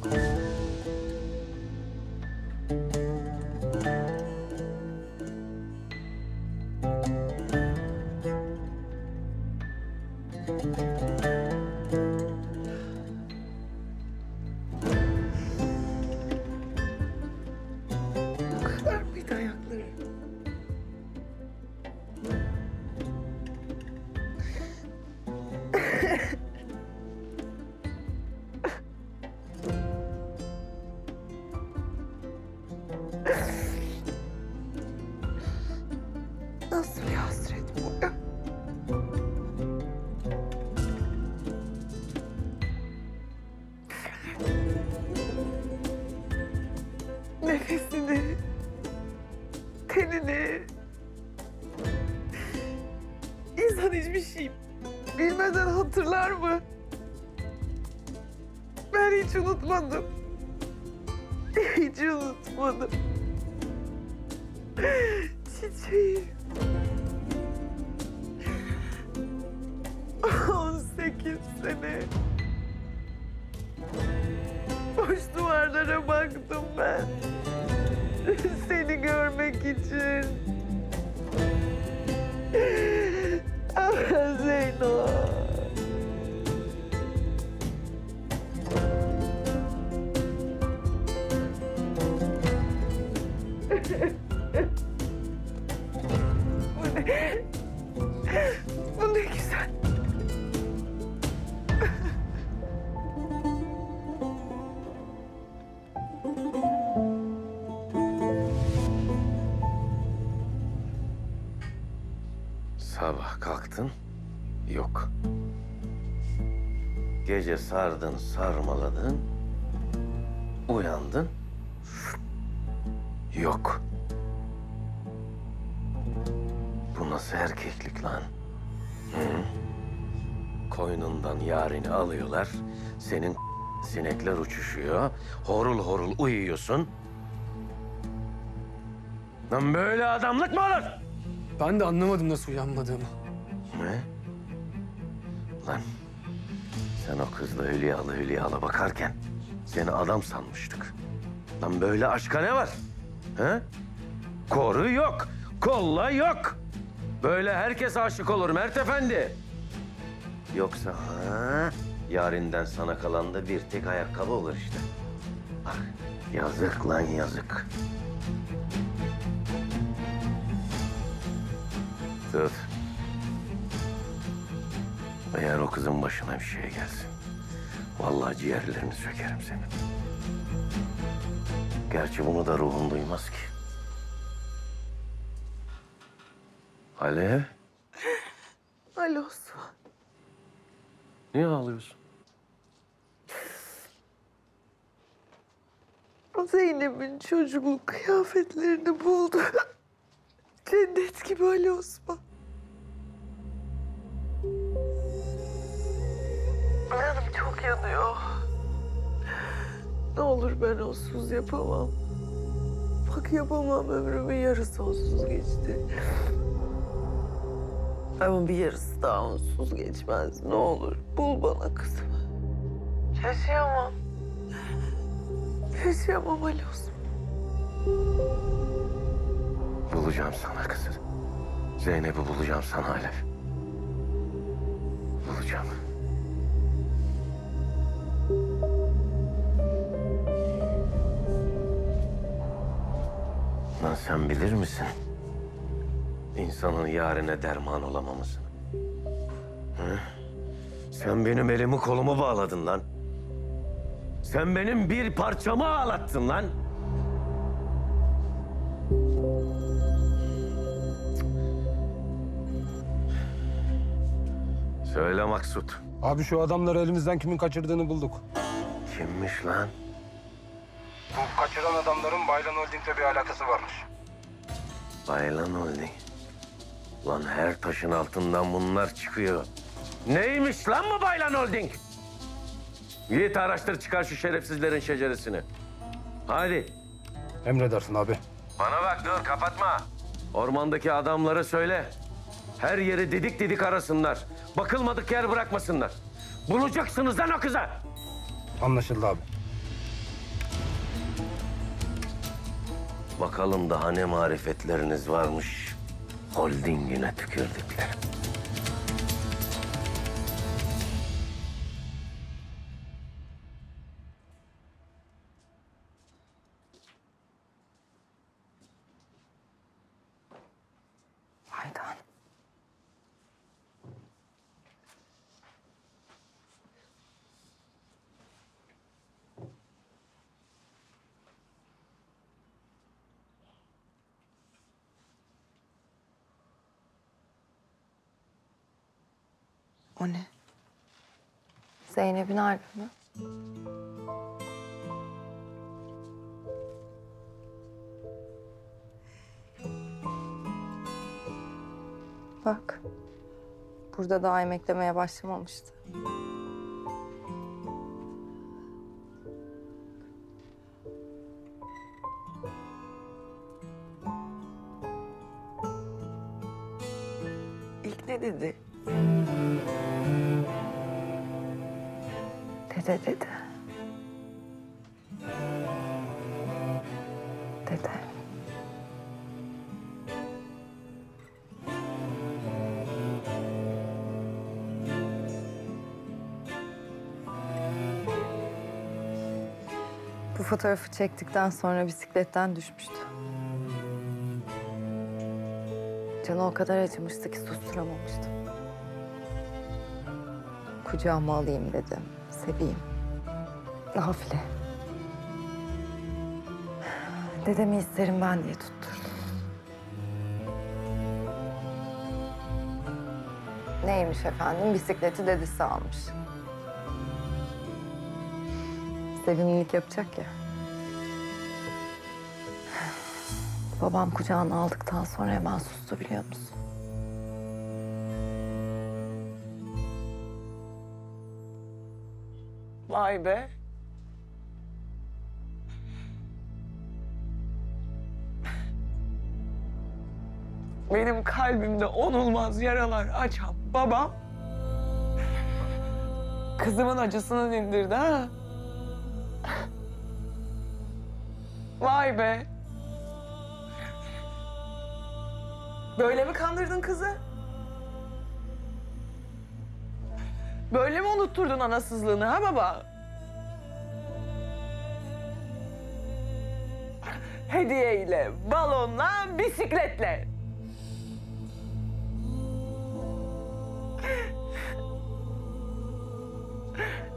S4: Gece sardın, sarmaladın, uyandın, yok. Bu nasıl erkeklik lan? Hı? Koynundan yarini alıyorlar, senin sinekler uçuşuyor, horul horul uyuyorsun. Lan böyle adamlık mı olur?
S10: Ben de anlamadım nasıl uyanmadığımı.
S4: Ne? Lan sen o kızla Hülyalı Hülyalı bakarken Seni adam sanmıştık. Lan böyle aşka ne var? He? Koru yok, kolla yok. Böyle herkes aşık olur Mert Efendi. Yoksa ha? Yarinden sana kalan da bir tek ayakkabı olur işte. Bak yazık lan yazık. Tut. Eğer o kızın başına bir şey gelsin. Vallahi ciğerlerini sökerim senin. Gerçi bunu da ruhun duymaz ki. Alev,
S2: Osman.
S4: niye ağlıyorsun?
S2: Zeynep'in çocukluk kıyafetlerini buldu. Cennet gibi Ali Osman. Canım çok yanıyor. Ne olur ben onsuz yapamam. Bak yapamam ömrümün yarısı onsuz geçti. Ama bir yarısı daha onsuz geçmez. Ne olur bul bana kızımı. Yaşayamam. Yaşayamam Ali Osman.
S4: Bulacağım sana kızı. Zeynep'i bulacağım sana Alev. Bulacağım. Lan sen bilir misin? İnsanın yarine derman olamamasını. Hı? Sen benim elimi kolumu bağladın lan. Sen benim bir parçamı ağlattın lan. Söyle Maksut.
S5: Abi şu adamları elimizden kimin kaçırdığını bulduk.
S4: Kimmiş lan?
S5: Bu kaçıran adamların Baylan Holding'le bir alakası varmış.
S4: Baylan Holding. Lan her taşın altından bunlar çıkıyor. Neymiş lan bu Baylan Holding? Git araştır çıkar şu şerefsizlerin şeceresini. Hadi.
S5: Emredersin abi.
S4: Bana bak dur kapatma. Ormandaki adamlara söyle. Her yeri didik didik arasınlar. Bakılmadık yer bırakmasınlar. Bulacaksınız lan o kıza.
S5: Anlaşıldı abi.
S4: Bakalım daha ne marifetleriniz varmış. Holdingine tükürdükler.
S24: Zeynep'in albümü. Bak. Burada daha emeklemeye başlamamıştı. Fotoğrafı çektikten sonra bisikletten düşmüştü. Canı o kadar acımıştı ki susturamamıştım. Kucağıma alayım dedim, seveyim. Nafile. Dedemi isterim ben diye tutturdum. Neymiş efendim? Bisikleti dedesi almış. Sevimlilik yapacak ya. Babam kucağına aldıktan sonra hemen sustu biliyor musun?
S2: Vay be. Benim kalbimde onulmaz yaralar açan babam kızımın acısını dindirdi ha. Vay be. Böyle mi kandırdın kızı? Böyle mi unutturdun anasızlığını ha baba? Hediyeyle, balonla, bisikletle.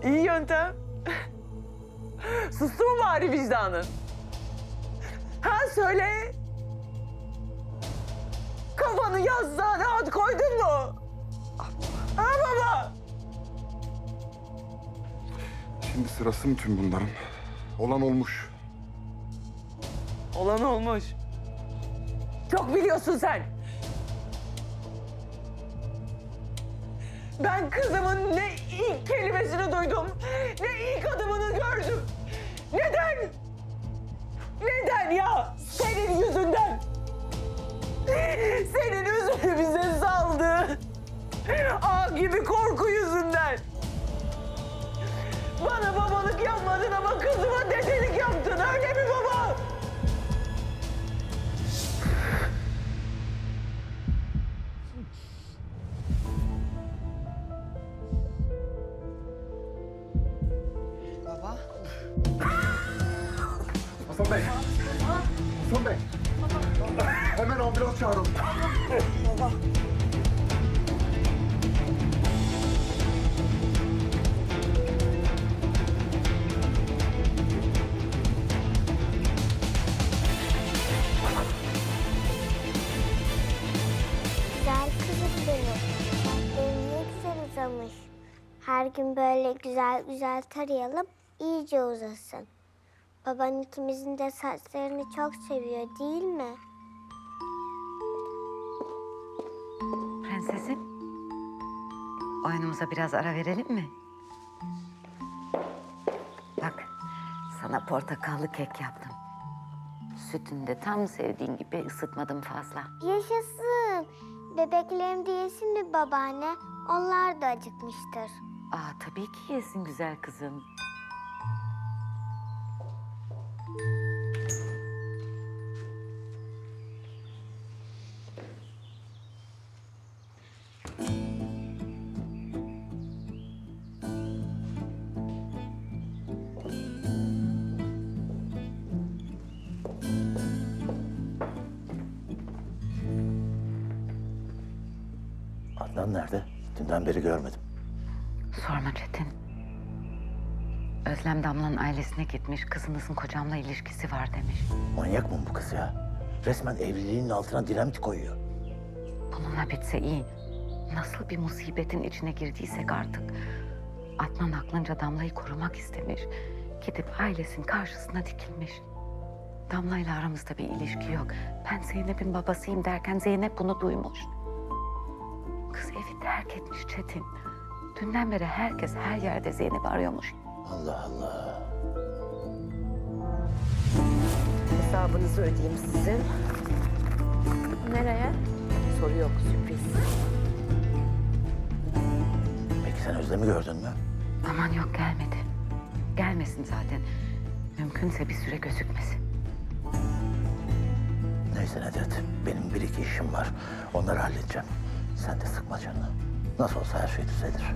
S2: İyi yöntem. Sustu mu bari vicdanın? Ha söyle. Kafanı yastığa rahat koydun mu? Ha baba?
S18: Şimdi sırası mı tüm bunların? Olan olmuş.
S2: Olan olmuş. Çok biliyorsun sen. Ben kızımın ne ilk kelimesini duydum, ne ilk adımını gördüm. Neden? Neden ya? Senin yüzünden. Senin üzerimize saldı. Ağ gibi korku yüzünden. Bana babalık yapmadın ama kızıma dedelik yaptın öyle mi? Baba.
S18: Ambulans çağırın.
S17: Güzel uzamış. Her gün böyle güzel güzel tarayalım, iyice uzasın. Baban ikimizin de saçlarını çok seviyor değil mi?
S19: Prensesim, oyunumuza biraz ara verelim mi? Bak, sana portakallı kek yaptım. Sütünü de tam sevdiğin gibi ısıtmadım fazla.
S17: Yaşasın. Bebeklerim de yesin mi babaanne? Onlar da acıkmıştır.
S19: Aa, tabii ki yesin güzel kızım. Ailesine gitmiş, kızınızın kocamla ilişkisi var demiş.
S12: Manyak mı bu kız ya? Resmen evliliğinin altına dinamit koyuyor.
S19: Bununla bitse iyi. Nasıl bir musibetin içine girdiysek artık. Adnan aklınca Damla'yı korumak istemiş. Gidip ailesinin karşısına dikilmiş. Damla'yla aramızda bir ilişki yok. Ben Zeynep'in babasıyım derken Zeynep bunu duymuş. Kız evi terk etmiş Çetin. Dünden beri herkes her yerde Zeynep'i arıyormuş.
S12: Allah Allah.
S3: Hesabınızı ödeyeyim sizin.
S11: Nereye?
S3: Soru yok, sürpriz.
S12: Peki sen Özlem'i gördün mü?
S19: Aman yok gelmedi. Gelmesin zaten. Mümkünse bir süre gözükmesin.
S12: Neyse Nedret, benim bir iki işim var. Onları halledeceğim. Sen de sıkma canını. Nasıl olsa her şey düzelir.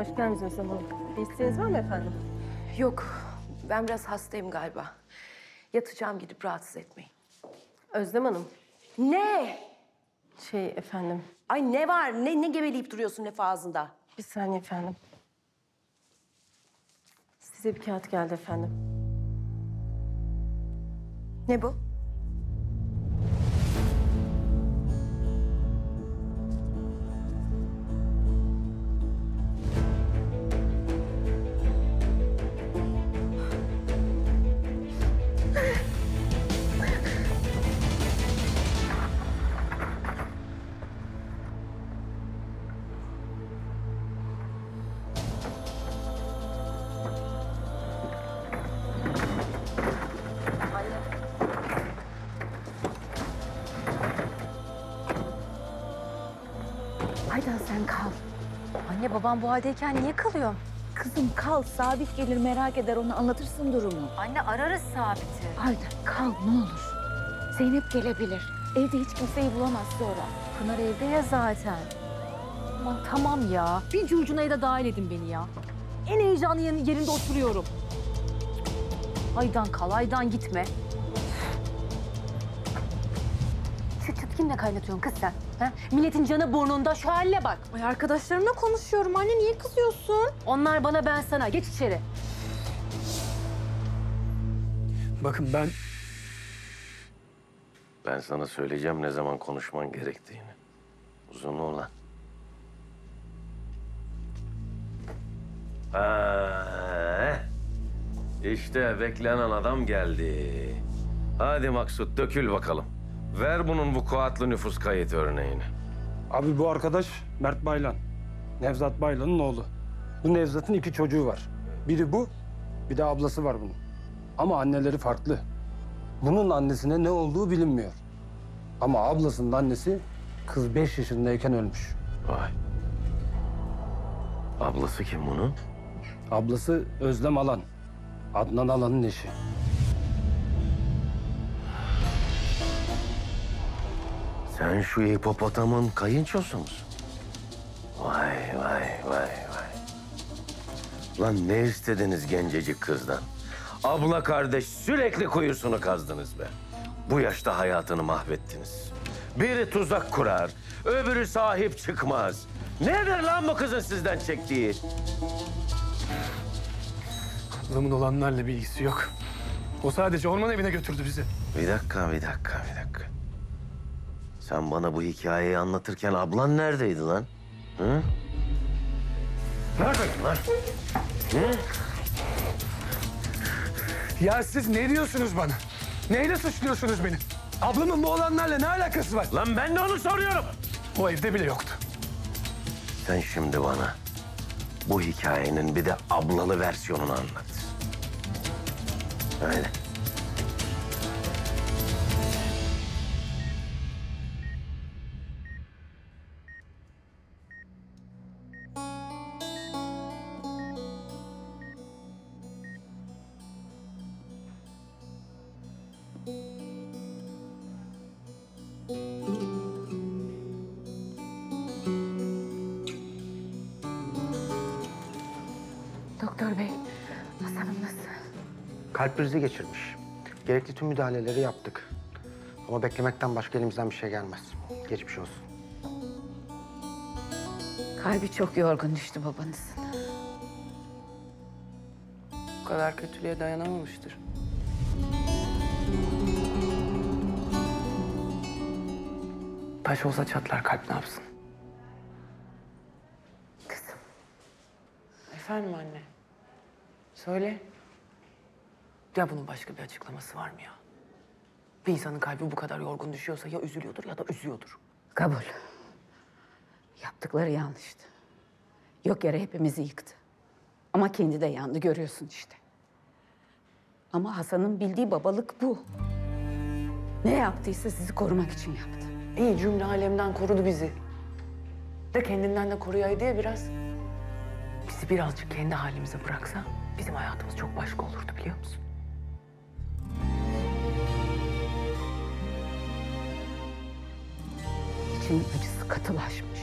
S7: Hoş geldiniz Hanım. Bir isteğiniz var mı efendim?
S3: Yok, ben biraz hastayım galiba. Yatacağım gidip rahatsız etmeyin.
S7: Özlem Hanım.
S3: Ne?
S7: Şey efendim.
S3: Ay ne var? Ne, ne geveleyip duruyorsun laf ağzında?
S7: Bir saniye efendim. Size bir kağıt geldi efendim.
S3: Ne bu?
S14: Babam bu haldeyken niye kalıyor?
S15: Kızım kal, Sabit gelir merak eder onu anlatırsın durumu.
S14: Anne ararız Sabit'i.
S15: Aynen kal ne olur. Zeynep gelebilir. Evde hiç kimseyi bulamaz sonra.
S14: Pınar evde ya zaten. Aman tamam ya. Bir curcunaya da dahil edin beni ya. En heyecanlı yerin- yerinde oturuyorum. Aydan kal, aydan gitme. Çıt kimle kaynatıyorsun kız sen? Ha? Milletin canı burnunda şu haline bak.
S7: Ay arkadaşlarımla konuşuyorum anne niye kızıyorsun?
S14: Onlar bana ben sana. Geç içeri.
S10: Bakın ben
S4: Ben sana söyleyeceğim ne zaman konuşman gerektiğini. Uzun olan. Ha, işte beklenen adam geldi. Hadi Maksut dökül bakalım. Ver bunun vukuatlı nüfus kayıt örneğini.
S5: Abi bu arkadaş Mert Baylan. Nevzat Baylan'ın oğlu. Bu Nevzat'ın iki çocuğu var. Biri bu, bir de ablası var bunun. Ama anneleri farklı. Bunun annesine ne olduğu bilinmiyor. Ama ablasının annesi kız beş yaşındayken ölmüş.
S4: Vay. Ablası kim bunun?
S5: Ablası Özlem Alan. Adnan Alan'ın eşi.
S4: Sen şu hipopotamın kayınçosu musun? Vay vay vay vay. Lan ne istediniz gencecik kızdan? Abla kardeş sürekli kuyusunu kazdınız be. Bu yaşta hayatını mahvettiniz. Biri tuzak kurar, öbürü sahip çıkmaz. Nedir lan bu kızın sizden çektiği?
S10: ablamın olanlarla bir ilgisi yok. O sadece orman evine götürdü bizi.
S4: Bir dakika, bir dakika, bir dakika. Sen bana bu hikayeyi anlatırken ablan neredeydi lan? Hı? Neredeydi lan? Hı?
S10: Ya siz ne diyorsunuz bana? Neyle suçluyorsunuz beni? Ablamın bu olanlarla ne alakası var?
S4: Lan ben de onu soruyorum.
S10: O evde bile yoktu.
S4: Sen şimdi bana bu hikayenin bir de ablalı versiyonunu anlat. Öyle.
S16: Kalp krizi geçirmiş. Gerekli tüm müdahaleleri yaptık. Ama beklemekten başka elimizden bir şey gelmez. Geçmiş olsun.
S15: Kalbi çok yorgun düştü babanızın.
S6: Bu kadar kötülüğe dayanamamıştır. Taş olsa çatlar kalp ne yapsın?
S25: Kızım.
S6: Efendim anne. Söyle. Ya bunun başka bir açıklaması var mı ya? Bir insanın kalbi bu kadar yorgun düşüyorsa ya üzülüyordur ya da üzüyordur.
S15: Kabul. Yaptıkları yanlıştı. Yok yere hepimizi yıktı. Ama kendi de yandı görüyorsun işte. Ama Hasan'ın bildiği babalık bu. Ne yaptıysa sizi korumak için yaptı.
S6: İyi cümle alemden korudu bizi. De kendinden de koruyaydı ya biraz. Bizi birazcık kendi halimize bıraksa bizim hayatımız çok başka olurdu biliyor musun?
S15: İçinin acısı katılaşmış.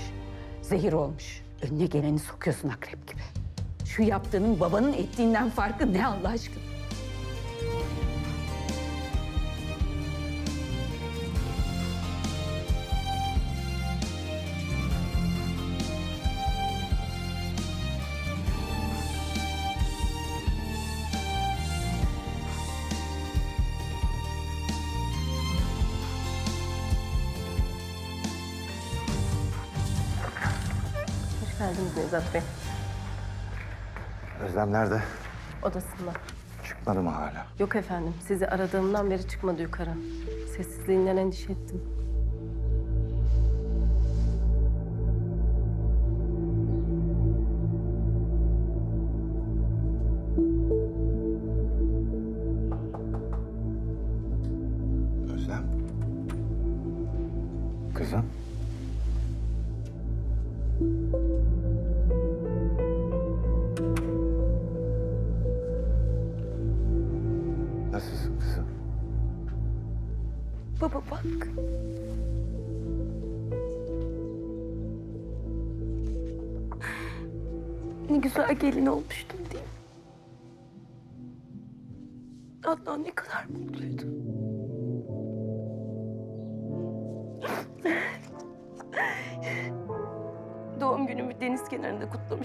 S15: Zehir olmuş. Önüne geleni sokuyorsun akrep gibi. Şu yaptığının babanın ettiğinden farkı ne Allah aşkına?
S7: Nevzat Bey.
S8: Özlem nerede?
S7: Odasında.
S8: Çıkmadı mı hala?
S7: Yok efendim sizi aradığımdan beri çıkmadı yukarı. Sessizliğinden endişe ettim.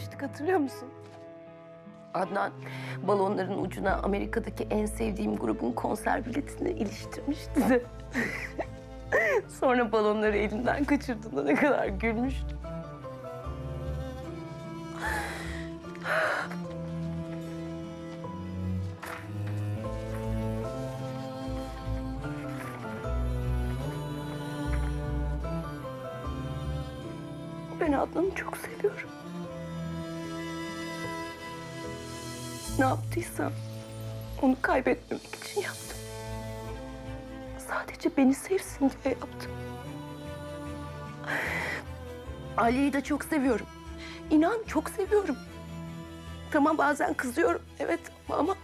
S3: Kutlamıştık hatırlıyor musun? Adnan balonların ucuna Amerika'daki en sevdiğim grubun konser biletini iliştirmişti. Sonra balonları elinden kaçırdığında ne kadar gülmüştüm. Ben Adnan'ı çok seviyorum. Ne yaptıysam onu kaybetmemek için yaptım. Sadece beni sevsin diye yaptım. Ali'yi de çok seviyorum. İnan çok seviyorum. Tamam bazen kızıyorum evet ama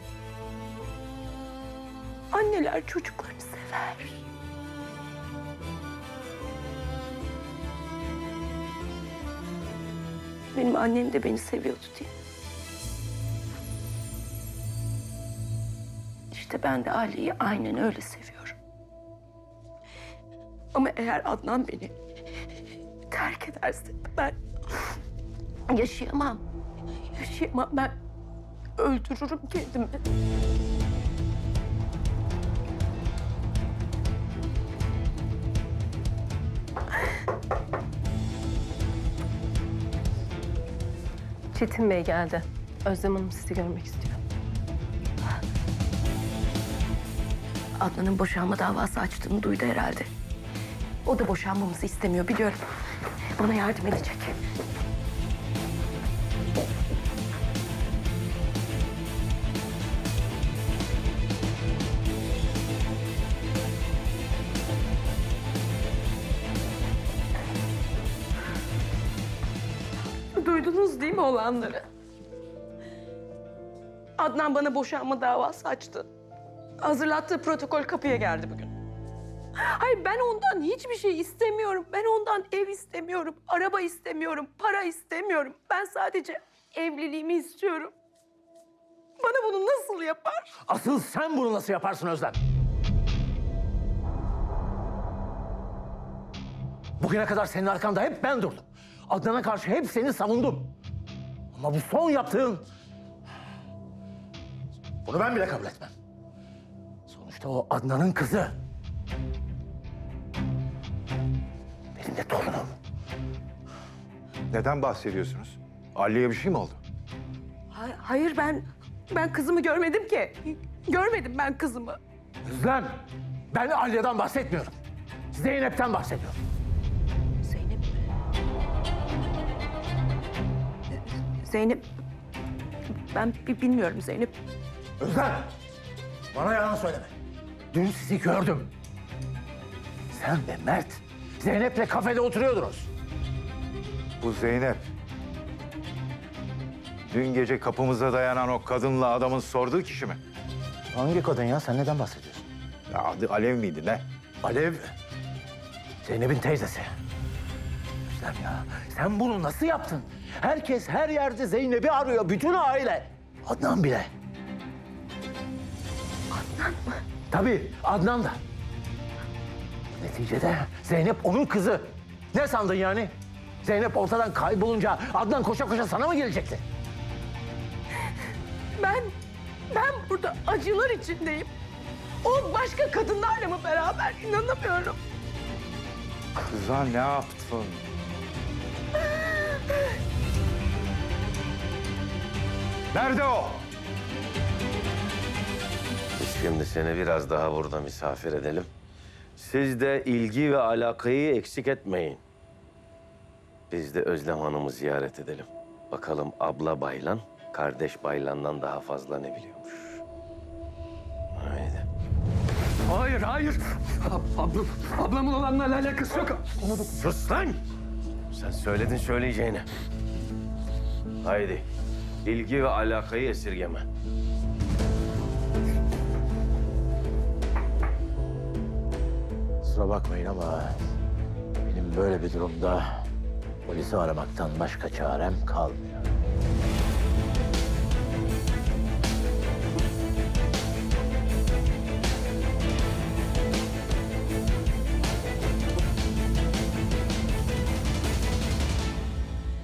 S3: anneler çocuklarını sever. Benim annem de beni seviyordu diye. İşte ben de Ali'yi aynen öyle seviyorum. Ama eğer Adnan beni terk ederse ben yaşayamam. Yaşayamam ben öldürürüm kendimi.
S7: Çetin Bey geldi. Özlem Hanım sizi görmek istiyor.
S3: Adnan'ın boşanma davası açtığını duydu herhalde. O da boşanmamızı istemiyor biliyorum. Bana yardım edecek. Duydunuz değil mi olanları? Adnan bana boşanma davası açtı. Hazırlattığı protokol kapıya geldi bugün. Hayır ben ondan hiçbir şey istemiyorum. Ben ondan ev istemiyorum, araba istemiyorum, para istemiyorum. Ben sadece evliliğimi istiyorum. Bana bunu nasıl yapar?
S12: Asıl sen bunu nasıl yaparsın Özlem? Bugüne kadar senin arkanda hep ben durdum. Adnan'a karşı hep seni savundum. Ama bu son yaptığın... Bunu ben bile kabul etmem. Sonuçta o Adnan'ın kızı. Benim de torunum.
S8: Neden bahsediyorsunuz? Ali'ye bir şey mi oldu?
S3: Hay- Hayır ben ben kızımı görmedim ki. Görmedim ben kızımı.
S12: Özlem, ben Alya'dan bahsetmiyorum. Zeynep'ten bahsediyorum.
S3: Zeynep. Zeynep. Ben bi- bilmiyorum Zeynep.
S12: Özlem, bana yalan söyleme. Dün sizi gördüm. Sen ve Mert, Zeynep'le kafede oturuyordunuz.
S8: Bu Zeynep. Dün gece kapımıza dayanan o kadınla adamın sorduğu kişi mi?
S12: Hangi kadın ya? Sen neden bahsediyorsun?
S8: Ya adı Alev miydi ne?
S12: Alev, Zeynep'in teyzesi. Özlem ya, sen bunu nasıl yaptın? Herkes her yerde Zeynep'i arıyor, bütün aile. Adnan bile.
S3: Adnan mı?
S12: Tabii, Adnan da. Neticede Zeynep onun kızı. Ne sandın yani? Zeynep ortadan kaybolunca Adnan koşa koşa sana mı gelecekti?
S3: Ben ben burada acılar içindeyim. O başka kadınlarla mı beraber inanamıyorum.
S8: Kıza ne yaptın? Nerede o?
S4: Şimdi seni biraz daha burada misafir edelim. Siz de ilgi ve alakayı eksik etmeyin. Biz de Özlem Hanım'ı ziyaret edelim. Bakalım abla Baylan, kardeş Baylan'dan daha fazla ne biliyormuş. Haydi.
S10: Hayır, hayır. Ablam, ablamın olanlarla alakası yok.
S4: Sus lan! Sen söyledin söyleyeceğini. Haydi. İlgi ve alakayı esirgeme.
S12: Kusura bakmayın ama benim böyle bir durumda polisi aramaktan başka çarem kalmıyor.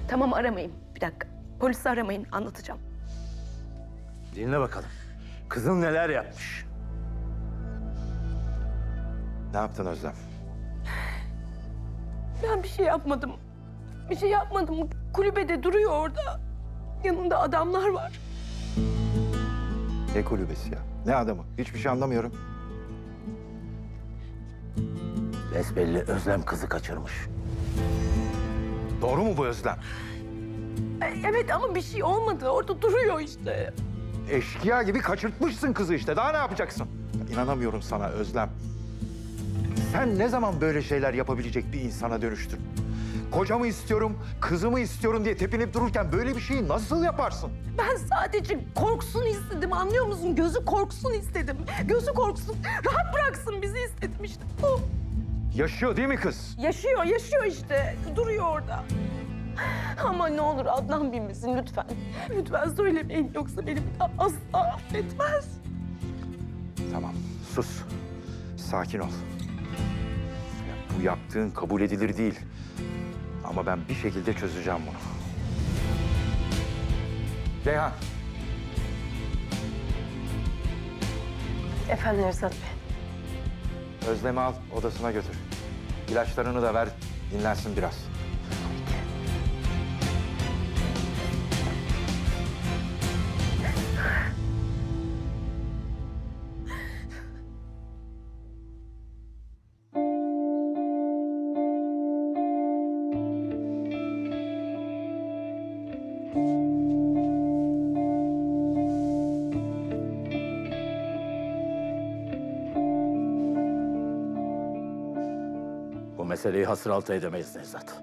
S3: Tamam aramayın. Bir dakika. Polisi aramayın. Anlatacağım.
S12: Dinle bakalım. Kızın neler yapmış?
S8: Ne yaptın Özlem?
S3: Ben bir şey yapmadım. Bir şey yapmadım. Kulübede duruyor orada. Yanında adamlar var.
S8: Ne kulübesi ya? Ne adamı? Hiçbir şey anlamıyorum.
S12: Besbelli Özlem kızı kaçırmış.
S8: Doğru mu bu Özlem?
S3: E, Evet ama bir şey olmadı. Orada duruyor işte.
S8: Eşkıya gibi kaçırtmışsın kızı işte. Daha ne yapacaksın? İnanamıyorum sana Özlem. Sen ne zaman böyle şeyler yapabilecek bir insana dönüştün? Kocamı istiyorum, kızımı istiyorum diye tepinip dururken böyle bir şeyi nasıl yaparsın?
S3: Ben sadece korksun istedim anlıyor musun? Gözü korksun istedim. Gözü korksun. Rahat bıraksın bizi istedim işte. Bu.
S8: Yaşıyor değil mi kız?
S3: Yaşıyor, yaşıyor işte. Duruyor orada. Ama ne olur Adnan bilmesin lütfen. Lütfen söylemeyin yoksa beni asla affetmez.
S8: Tamam, sus. Sakin ol. Bu yaptığın kabul edilir değil. Ama ben bir şekilde çözeceğim bunu. Reyhan,
S7: Efendim Nevzat Bey.
S8: Özlem'i al, odasına götür. İlaçlarını da ver, dinlensin biraz.
S12: Meseleyi hasır altı edemeyiz Nevzat.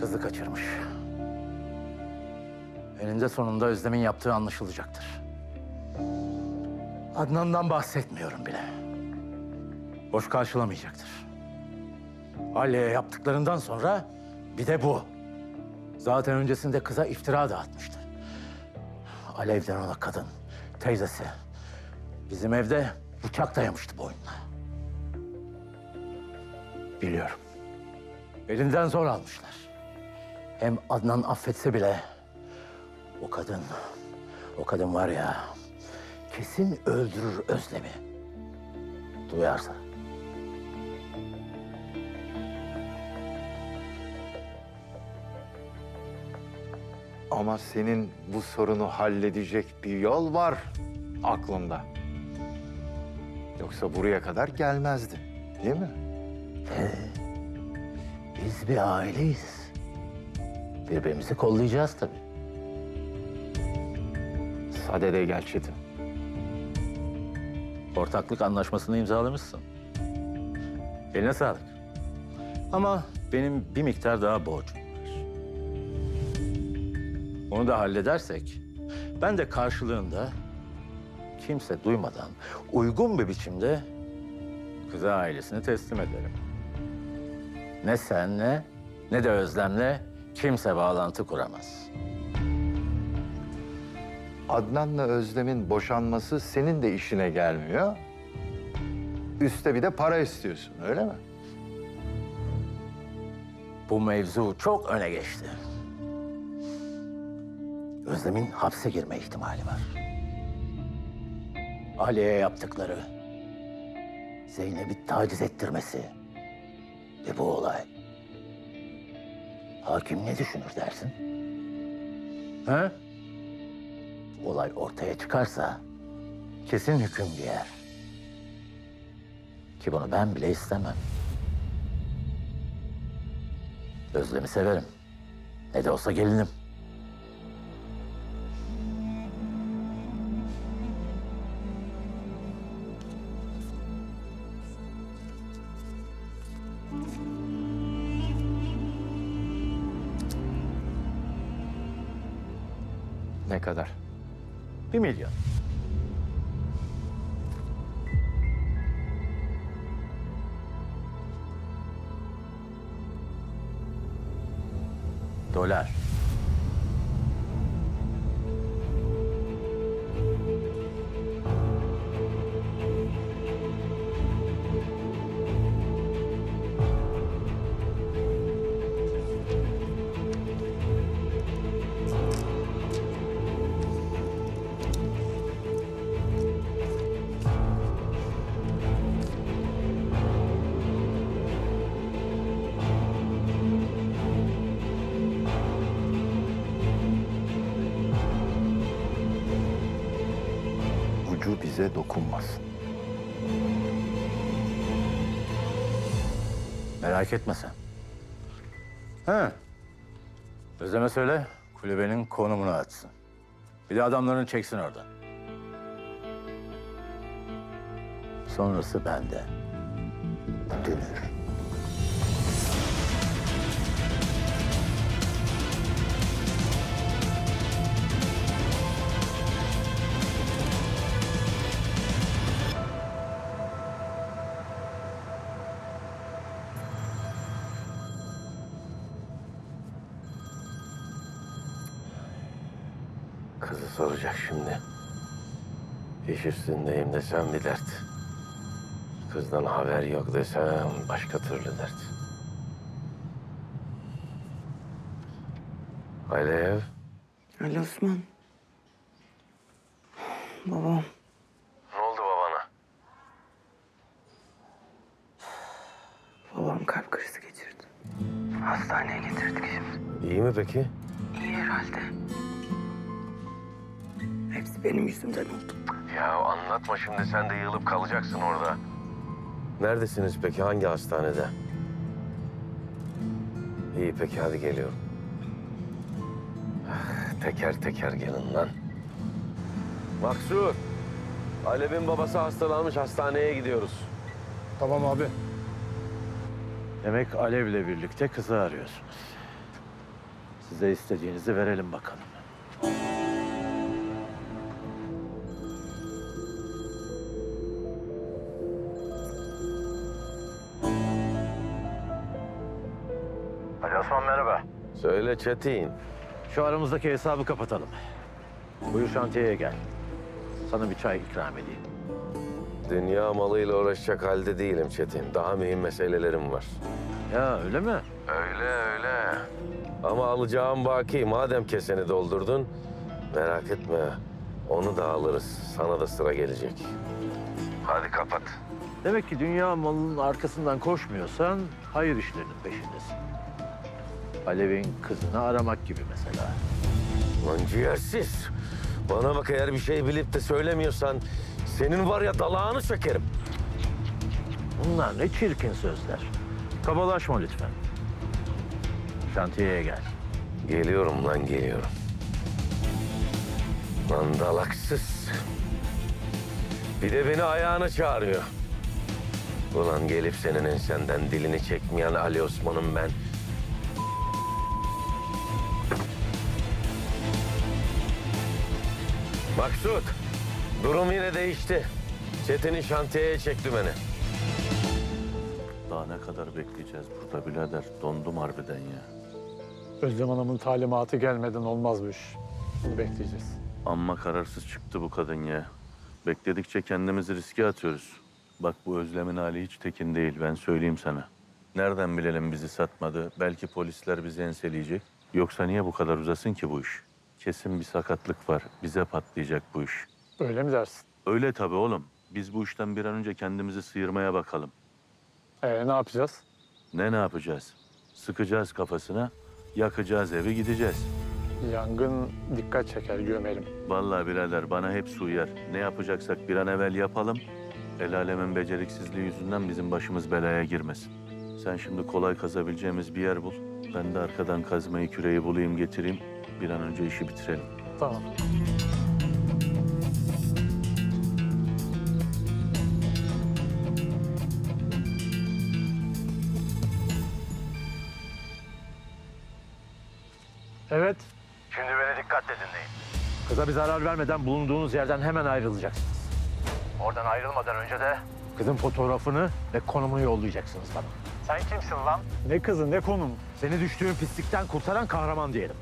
S12: Kızı kaçırmış. Eninde sonunda Özlem'in yaptığı anlaşılacaktır. Adnan'dan bahsetmiyorum bile. Boş karşılamayacaktır. Aliye'ye yaptıklarından sonra bir de bu. Zaten öncesinde kıza iftira dağıtmıştı. Alev'den ona kadın, teyzesi. Bizim evde bıçak dayamıştı boynuna. Biliyorum. Elinden zor almışlar. Hem Adnan affetse bile o kadın, o kadın var ya kesin öldürür Özlem'i. Duyarsa.
S8: Ama senin bu sorunu halledecek bir yol var aklında. Yoksa buraya kadar gelmezdi, değil mi?
S12: Biz bir aileyiz. Birbirimizi kollayacağız tabii.
S8: Sadede gel Çetin.
S12: Ortaklık anlaşmasını imzalamışsın. Eline sağlık. Ama benim bir miktar daha borcum var. Onu da halledersek ben de karşılığında kimse duymadan uygun bir biçimde kıza ailesini teslim ederim. Ne senle ne de Özlem'le kimse bağlantı kuramaz.
S8: Adnan'la Özlem'in boşanması senin de işine gelmiyor. Üste bir de para istiyorsun, öyle mi?
S12: Bu mevzu çok öne geçti. Özlem'in hapse girme ihtimali var. Aliye'ye yaptıkları, Zeynep'i taciz ettirmesi ve bu olay. Hakim ne düşünür dersin? Ha? Olay ortaya çıkarsa kesin hüküm giyer. Ki bunu ben bile istemem. Özlem'i severim. Ne de olsa gelinim.
S8: Ne kadar?
S12: Bir milyon. Dolar. Merak etme sen. He. Özlem'e söyle, kulübenin konumunu atsın. Bir de adamlarını çeksin oradan. Sonrası bende. Dönür.
S4: Desem bir dert. Kızdan haber yok desem başka türlü dert. Neredesiniz peki? Hangi hastanede? İyi peki hadi geliyorum. Ah, Teker teker gelin lan. Maksut. Alev'in babası hastalanmış hastaneye gidiyoruz.
S5: Tamam abi.
S12: Demek Alev'le birlikte kızı arıyorsunuz. Size istediğinizi verelim bakalım.
S4: Çetin.
S12: Şu aramızdaki hesabı kapatalım. Buyur şantiyeye gel. Sana bir çay ikram edeyim.
S4: Dünya malıyla uğraşacak halde değilim Çetin. Daha mühim meselelerim var.
S12: Ya öyle mi?
S4: Öyle öyle. Ama alacağım baki. Madem keseni doldurdun, merak etme. Onu da alırız. Sana da sıra gelecek. Hadi kapat.
S12: Demek ki dünya malının arkasından koşmuyorsan hayır işlerinin peşindesin. Alev'in kızını aramak gibi mesela.
S4: Lan ciğersiz. Bana bak eğer bir şey bilip de söylemiyorsan senin var ya dalağını çekerim.
S12: Bunlar ne çirkin sözler. Kabalaşma lütfen. Şantiyeye gel.
S4: Geliyorum lan geliyorum. Lan dalaksız. Bir de beni ayağına çağırıyor. Ulan gelip senin ensenden dilini çekmeyen Ali Osman'ım ben. Maksut, durum yine değişti. Çetin'in şantiyeye çekti beni.
S22: Daha ne kadar bekleyeceğiz burada birader? Dondum harbiden ya.
S21: Özlem Hanım'ın talimatı gelmeden olmaz bu iş. Bunu bekleyeceğiz.
S22: Amma kararsız çıktı bu kadın ya. Bekledikçe kendimizi riske atıyoruz. Bak bu Özlem'in hali hiç tekin değil ben söyleyeyim sana. Nereden bilelim bizi satmadı? Belki polisler bizi enseleyecek. Yoksa niye bu kadar uzasın ki bu iş? Kesin bir sakatlık var. Bize patlayacak bu iş.
S21: Öyle mi dersin?
S22: Öyle tabii oğlum. Biz bu işten bir an önce kendimizi sıyırmaya bakalım.
S21: Ee, ne yapacağız?
S22: Ne ne yapacağız? Sıkacağız kafasına, yakacağız evi gideceğiz.
S21: Yangın dikkat çeker, gömelim.
S22: Vallahi birader bana hepsi uyar. Ne yapacaksak bir an evvel yapalım. El alemin beceriksizliği yüzünden bizim başımız belaya girmesin. Sen şimdi kolay kazabileceğimiz bir yer bul. Ben de arkadan kazmayı, küreği bulayım, getireyim. Bir an önce işi bitirelim.
S21: Tamam. Evet.
S12: Şimdi beni dikkatle dinleyin. Kıza bir zarar vermeden bulunduğunuz yerden hemen ayrılacaksınız. Oradan ayrılmadan önce de kızın fotoğrafını ve konumunu yollayacaksınız bana.
S21: Sen kimsin lan? Ne kızı ne konumu?
S12: Seni düştüğün pislikten kurtaran kahraman diyelim.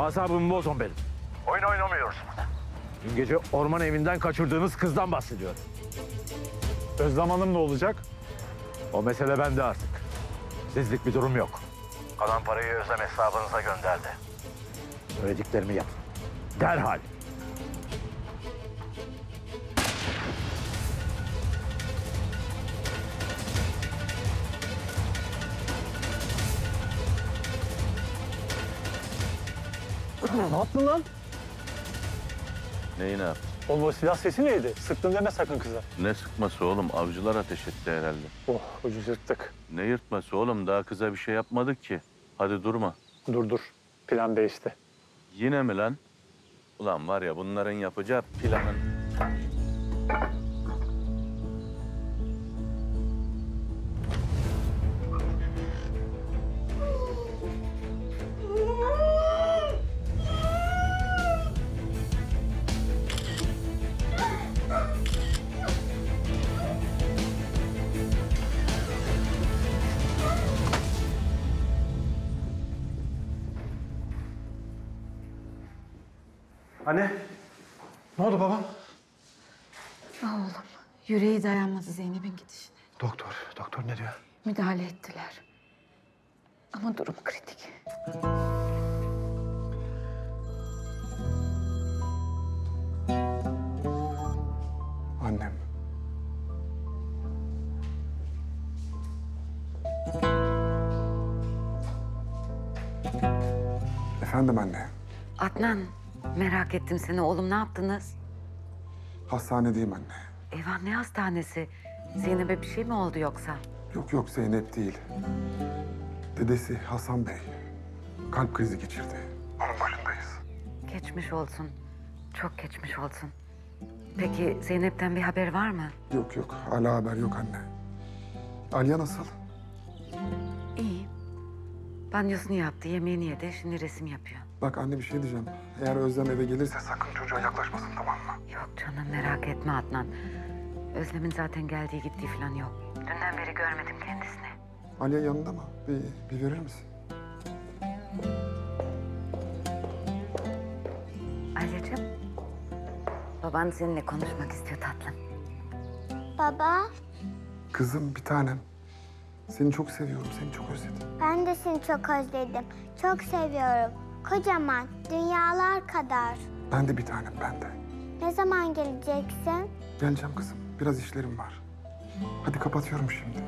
S12: Asabımı bozun benim.
S21: Oyun oynamıyoruz.
S12: Dün gece orman evinden kaçırdığınız kızdan bahsediyorum.
S21: Özlem Hanım ne olacak?
S12: O mesele bende artık. Sizlik bir durum yok.
S21: Kalan parayı Özlem hesabınıza gönderdi.
S12: Söylediklerimi yapın. Derhal.
S21: Ne yaptın lan?
S22: Neyi ne yaptın?
S21: Oğlum o silah sesi neydi? Sıktın deme sakın kıza.
S22: Ne sıkması oğlum? Avcılar ateş etti herhalde.
S21: Oh ucuz yırttık.
S22: Ne yırtması oğlum? Daha kıza bir şey yapmadık ki. Hadi durma.
S21: Dur dur. Plan değişti.
S22: Yine mi lan? Ulan var ya bunların yapacağı planın...
S21: Anne. Ne oldu babam?
S19: Oğlum yüreği dayanmadı Zeynep'in gidişine.
S16: Doktor, doktor ne diyor?
S19: Müdahale ettiler. Ama durum kritik.
S18: Annem. Efendim anne.
S19: Adnan merak ettim seni oğlum ne yaptınız?
S18: Hastanedeyim anne.
S19: Eyvah ne hastanesi? Zeynep'e bir şey mi oldu yoksa?
S18: Yok yok Zeynep değil. Dedesi Hasan Bey. Kalp krizi geçirdi. Onun başındayız.
S19: Geçmiş olsun. Çok geçmiş olsun. Peki Zeynep'ten bir haber var mı?
S18: Yok yok hala haber yok anne. Aliye nasıl?
S19: İyi. Banyosunu yaptı, yemeğini yedi, şimdi resim yapıyor.
S18: Bak anne bir şey diyeceğim. Eğer Özlem eve gelirse sakın çocuğa yaklaşmasın tamam mı?
S19: Yok canım merak etme Adnan. Özlem'in zaten geldiği gittiği falan yok. Dünden beri görmedim kendisini.
S18: Aliye yanında mı? Bir, bir verir misin?
S19: Alyacığım. Baban seninle konuşmak istiyor tatlım.
S17: Baba,
S18: Kızım bir tanem. Seni çok seviyorum. Seni çok özledim.
S17: ben de seni çok özledim. Çok seviyorum. Kocaman, dünyalar kadar.
S18: Ben de bir tanem ben de.
S17: Ne zaman geleceksin?
S18: Geleceğim kızım. Biraz işlerim var. Hadi kapatıyorum şimdi.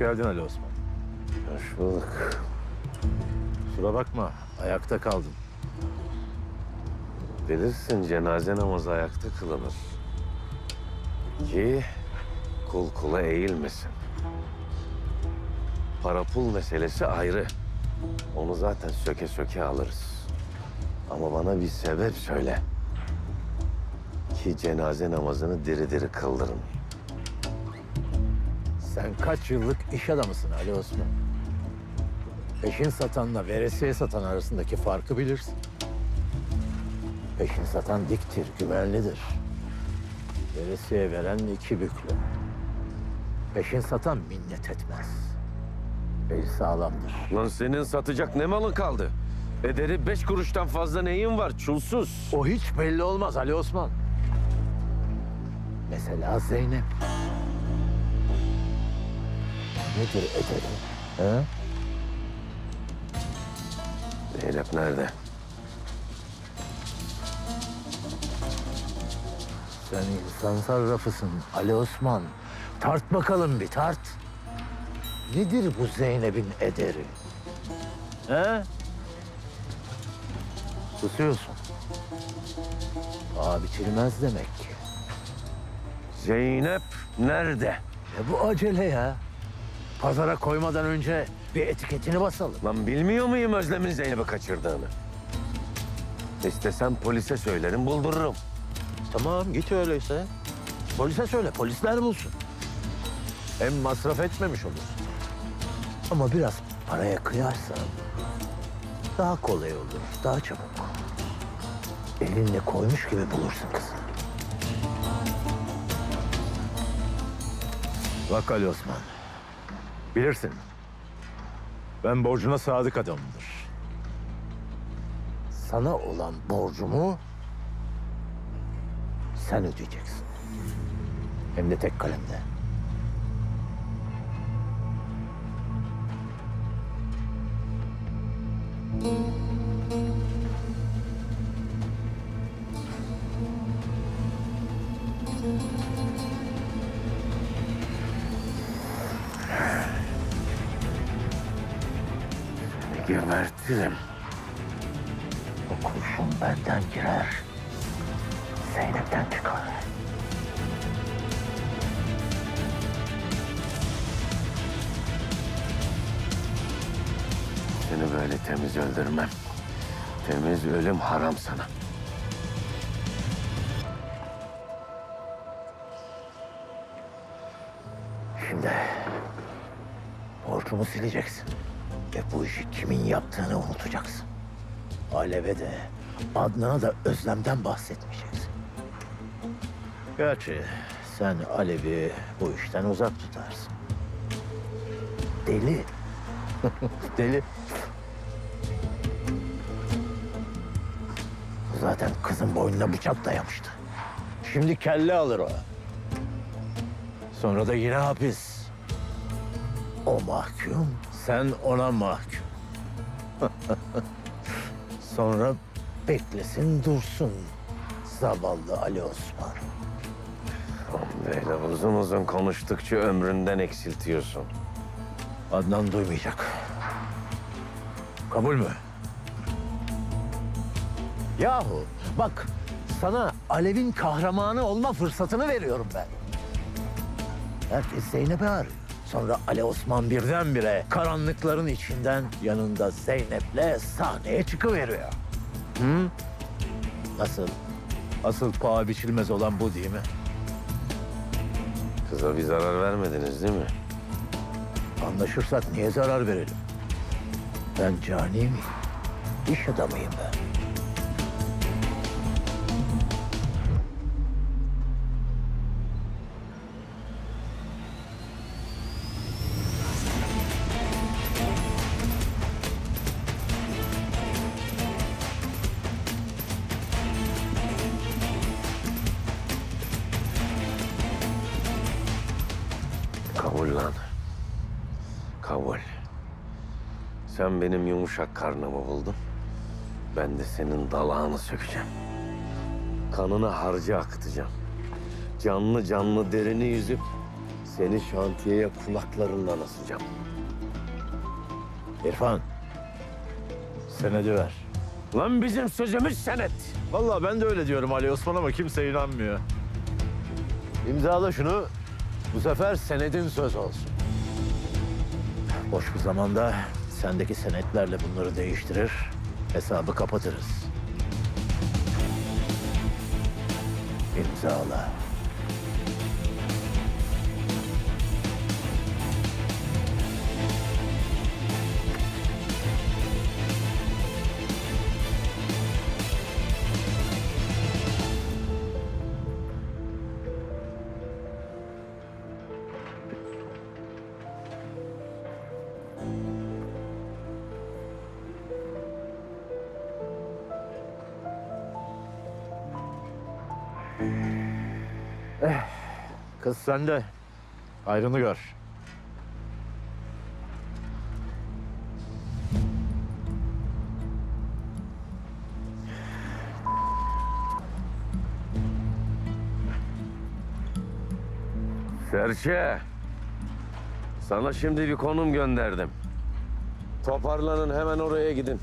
S12: Geldin Ali Osman.
S4: Hoş bulduk.
S12: Kusura bakma, ayakta kaldın.
S4: Bilirsin cenaze namazı ayakta kılınır. Ki kul kula eğilmesin. Para pul meselesi ayrı. Onu zaten söke söke alırız. Ama bana bir sebep söyle. Ki cenaze namazını diri diri kıldırın.
S12: Sen kaç yıllık iş adamısın Ali Osman? Peşin satanla veresiye satan arasındaki farkı bilirsin. Peşin satan diktir, güvenlidir. Veresiye veren iki büklü. Peşin satan minnet etmez. El sağlamdır.
S4: Lan senin satacak ne malın kaldı? Ederi beş kuruştan fazla neyin var çulsuz?
S12: O hiç belli olmaz Ali Osman. Mesela Zeynep. Nedir ederi? He?
S4: Zeynep nerede?
S12: Sen insan sarrafısın Ali Osman. Tart bakalım bir tart. Nedir bu Zeynep'in ederi? He? Susuyorsun. Abi biçilmez demek ki.
S4: Zeynep nerede?
S12: E bu acele ya. Pazara koymadan önce bir etiketini basalım.
S4: Lan bilmiyor muyum Özlem'in Zeynep'i kaçırdığını? İstesem polise söylerim buldururum.
S12: Tamam git öyleyse. Polise söyle, polisler bulsun. Hem masraf etmemiş olursun. Ama biraz paraya kıyarsan daha kolay olur, daha çabuk. Elinle koymuş gibi bulursun kızı. Bak Ali Osman, bilirsin. Ben borcuna sadık adamımdır. Sana olan borcumu sen ödeyeceksin. Hem de tek kalemle.
S4: Gebertirim.
S12: O Alev'e de Adnan'a da Özlem'den bahsetmeyeceksin. Gerçi sen Alev'i bu işten uzak tutarsın. Deli. Deli. Zaten kızın boynuna bıçak dayamıştı. Şimdi kelle alır o. Sonra da yine hapis. O mahkum, sen ona mahkum. Sonra beklesin dursun zavallı Ali Osman.
S4: Böyle uzun uzun konuştukça ömründen eksiltiyorsun.
S12: Adnan duymayacak. Kabul mü? Yahu bak sana Alev'in kahramanı olma fırsatını veriyorum ben. Herkes Zeynep'i arıyor. Sonra Ali Osman birdenbire karanlıkların içinden yanında Zeynep'le sahneye çıkıveriyor. Hı? Nasıl? Asıl paha biçilmez olan bu değil mi?
S4: Kıza bir zarar vermediniz değil mi?
S12: Anlaşırsak niye zarar verelim? Ben cani miyim? İş adamıyım ben.
S4: Sen benim yumuşak karnımı buldun. Ben de senin dalağını sökeceğim. Kanını harca akıtacağım. Canlı canlı derini yüzüp seni şantiyeye kulaklarından asacağım.
S12: İrfan, senedi ver.
S4: Lan bizim sözümüz senet.
S12: Vallahi ben de öyle diyorum Ali Osman ama kimse inanmıyor. İmzala şunu. Bu sefer senedin söz olsun. Boş bir zamanda sendeki senetlerle bunları değiştirir, hesabı kapatırız. İmzala. Kız sende. Ayrını gör.
S4: Serçe. Sana şimdi bir konum gönderdim. Toparlanın hemen oraya gidin.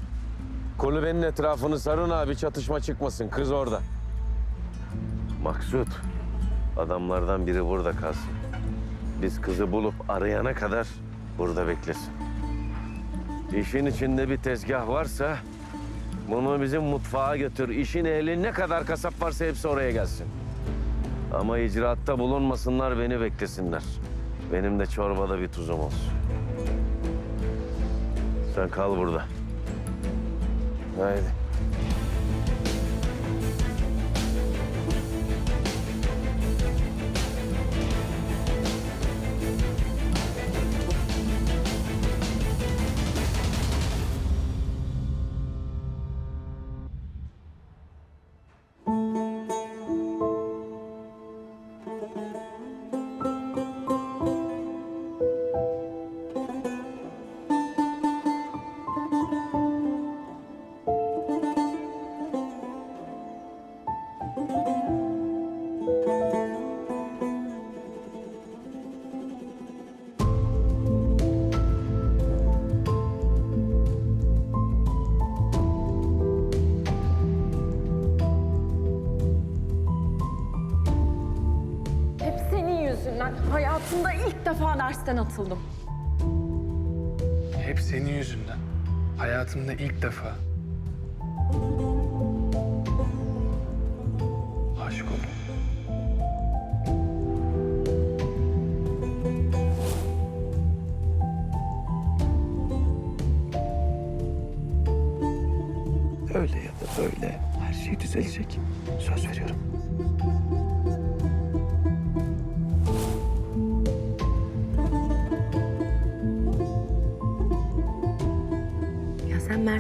S4: Kulübenin etrafını sarın abi çatışma çıkmasın. Kız orada. Maksut. Adamlardan biri burada kalsın. Biz kızı bulup arayana kadar burada beklesin. İşin içinde bir tezgah varsa bunu bizim mutfağa götür. İşin ehli ne kadar kasap varsa hepsi oraya gelsin. Ama icraatta bulunmasınlar, beni beklesinler. Benim de çorbada bir tuzum olsun. Sen kal burada. Haydi.
S3: Dersten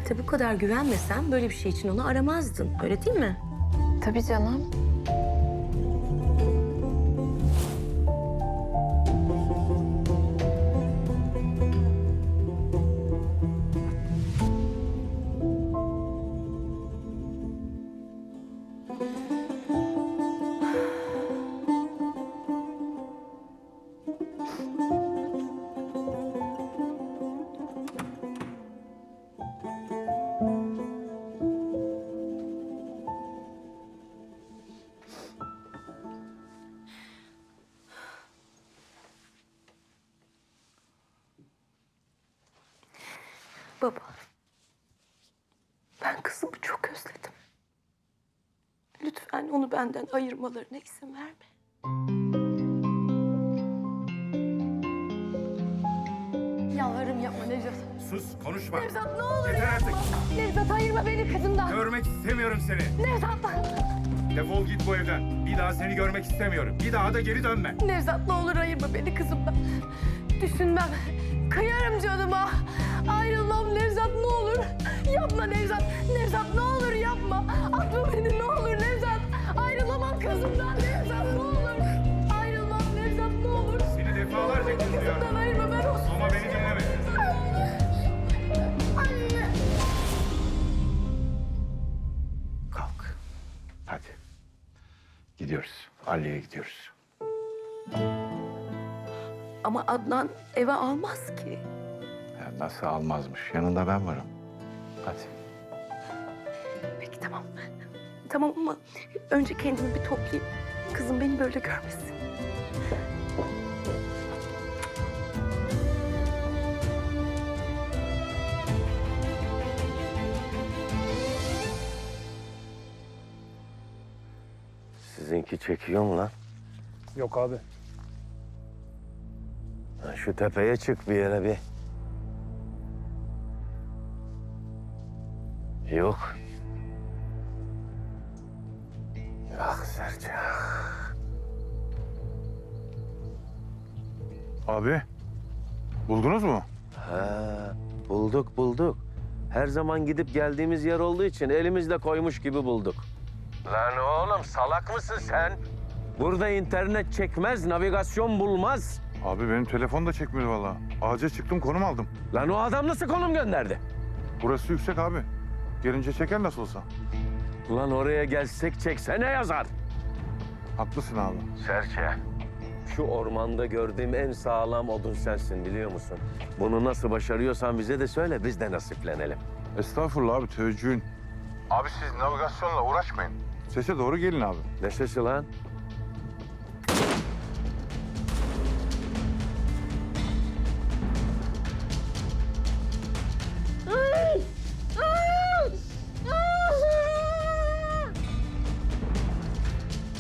S24: Mert'e bu kadar güvenmesen böyle bir şey için onu aramazdın. Öyle değil mi?
S14: Tabii canım.
S8: Seni.
S3: Nevzat.
S8: Defol git bu evden. Bir daha seni görmek istemiyorum. Bir daha da geri dönme.
S3: Nevzat ne olur ayırma beni kızımdan. Düşünmem. Kıyarım canıma. Ayrılmam Nevzat ne olur. Yapma Nevzat. Nevzat ne olur yapma. Atma beni ne olur Nevzat. Ayrılamam kızımdan Nevzat ne olur. Ayrılmam Nevzat ne olur.
S8: Seni defalarca kez uyardım.
S3: Kızımdan ayırma
S8: Ali'ye gidiyoruz.
S3: Ama Adnan eve almaz ki.
S8: Ya nasıl almazmış? Yanında ben varım. Hadi.
S3: Peki tamam. Tamam ama önce kendimi bir toplayayım. Kızım beni böyle görmesin.
S4: Sizinki çekiyor mu lan?
S5: Yok abi.
S4: Ha, Şu tepeye çık bir yere bir. Yok. Ah Serçe.
S26: Abi, buldunuz mu?
S4: Ha, bulduk bulduk. Her zaman gidip geldiğimiz yer olduğu için elimizle koymuş gibi bulduk. Lan oğlum salak mısın sen? Burada internet çekmez, navigasyon bulmaz.
S26: Abi benim telefon da çekmiyor valla. Ağaca çıktım konum aldım.
S4: Lan o adam nasıl konum gönderdi?
S26: Burası yüksek abi. Gelince çeker nasıl olsa.
S4: Lan oraya gelsek çekse ne yazar?
S26: Haklısın abi.
S4: Serçe, Şu ormanda gördüğüm en sağlam odun sensin biliyor musun? Bunu nasıl başarıyorsan bize de söyle, biz de nasiplenelim.
S18: Estağfurullah abi teveccühün. Abi siz navigasyonla uğraşmayın. Sese doğru gelin abi.
S4: Ne sesi lan?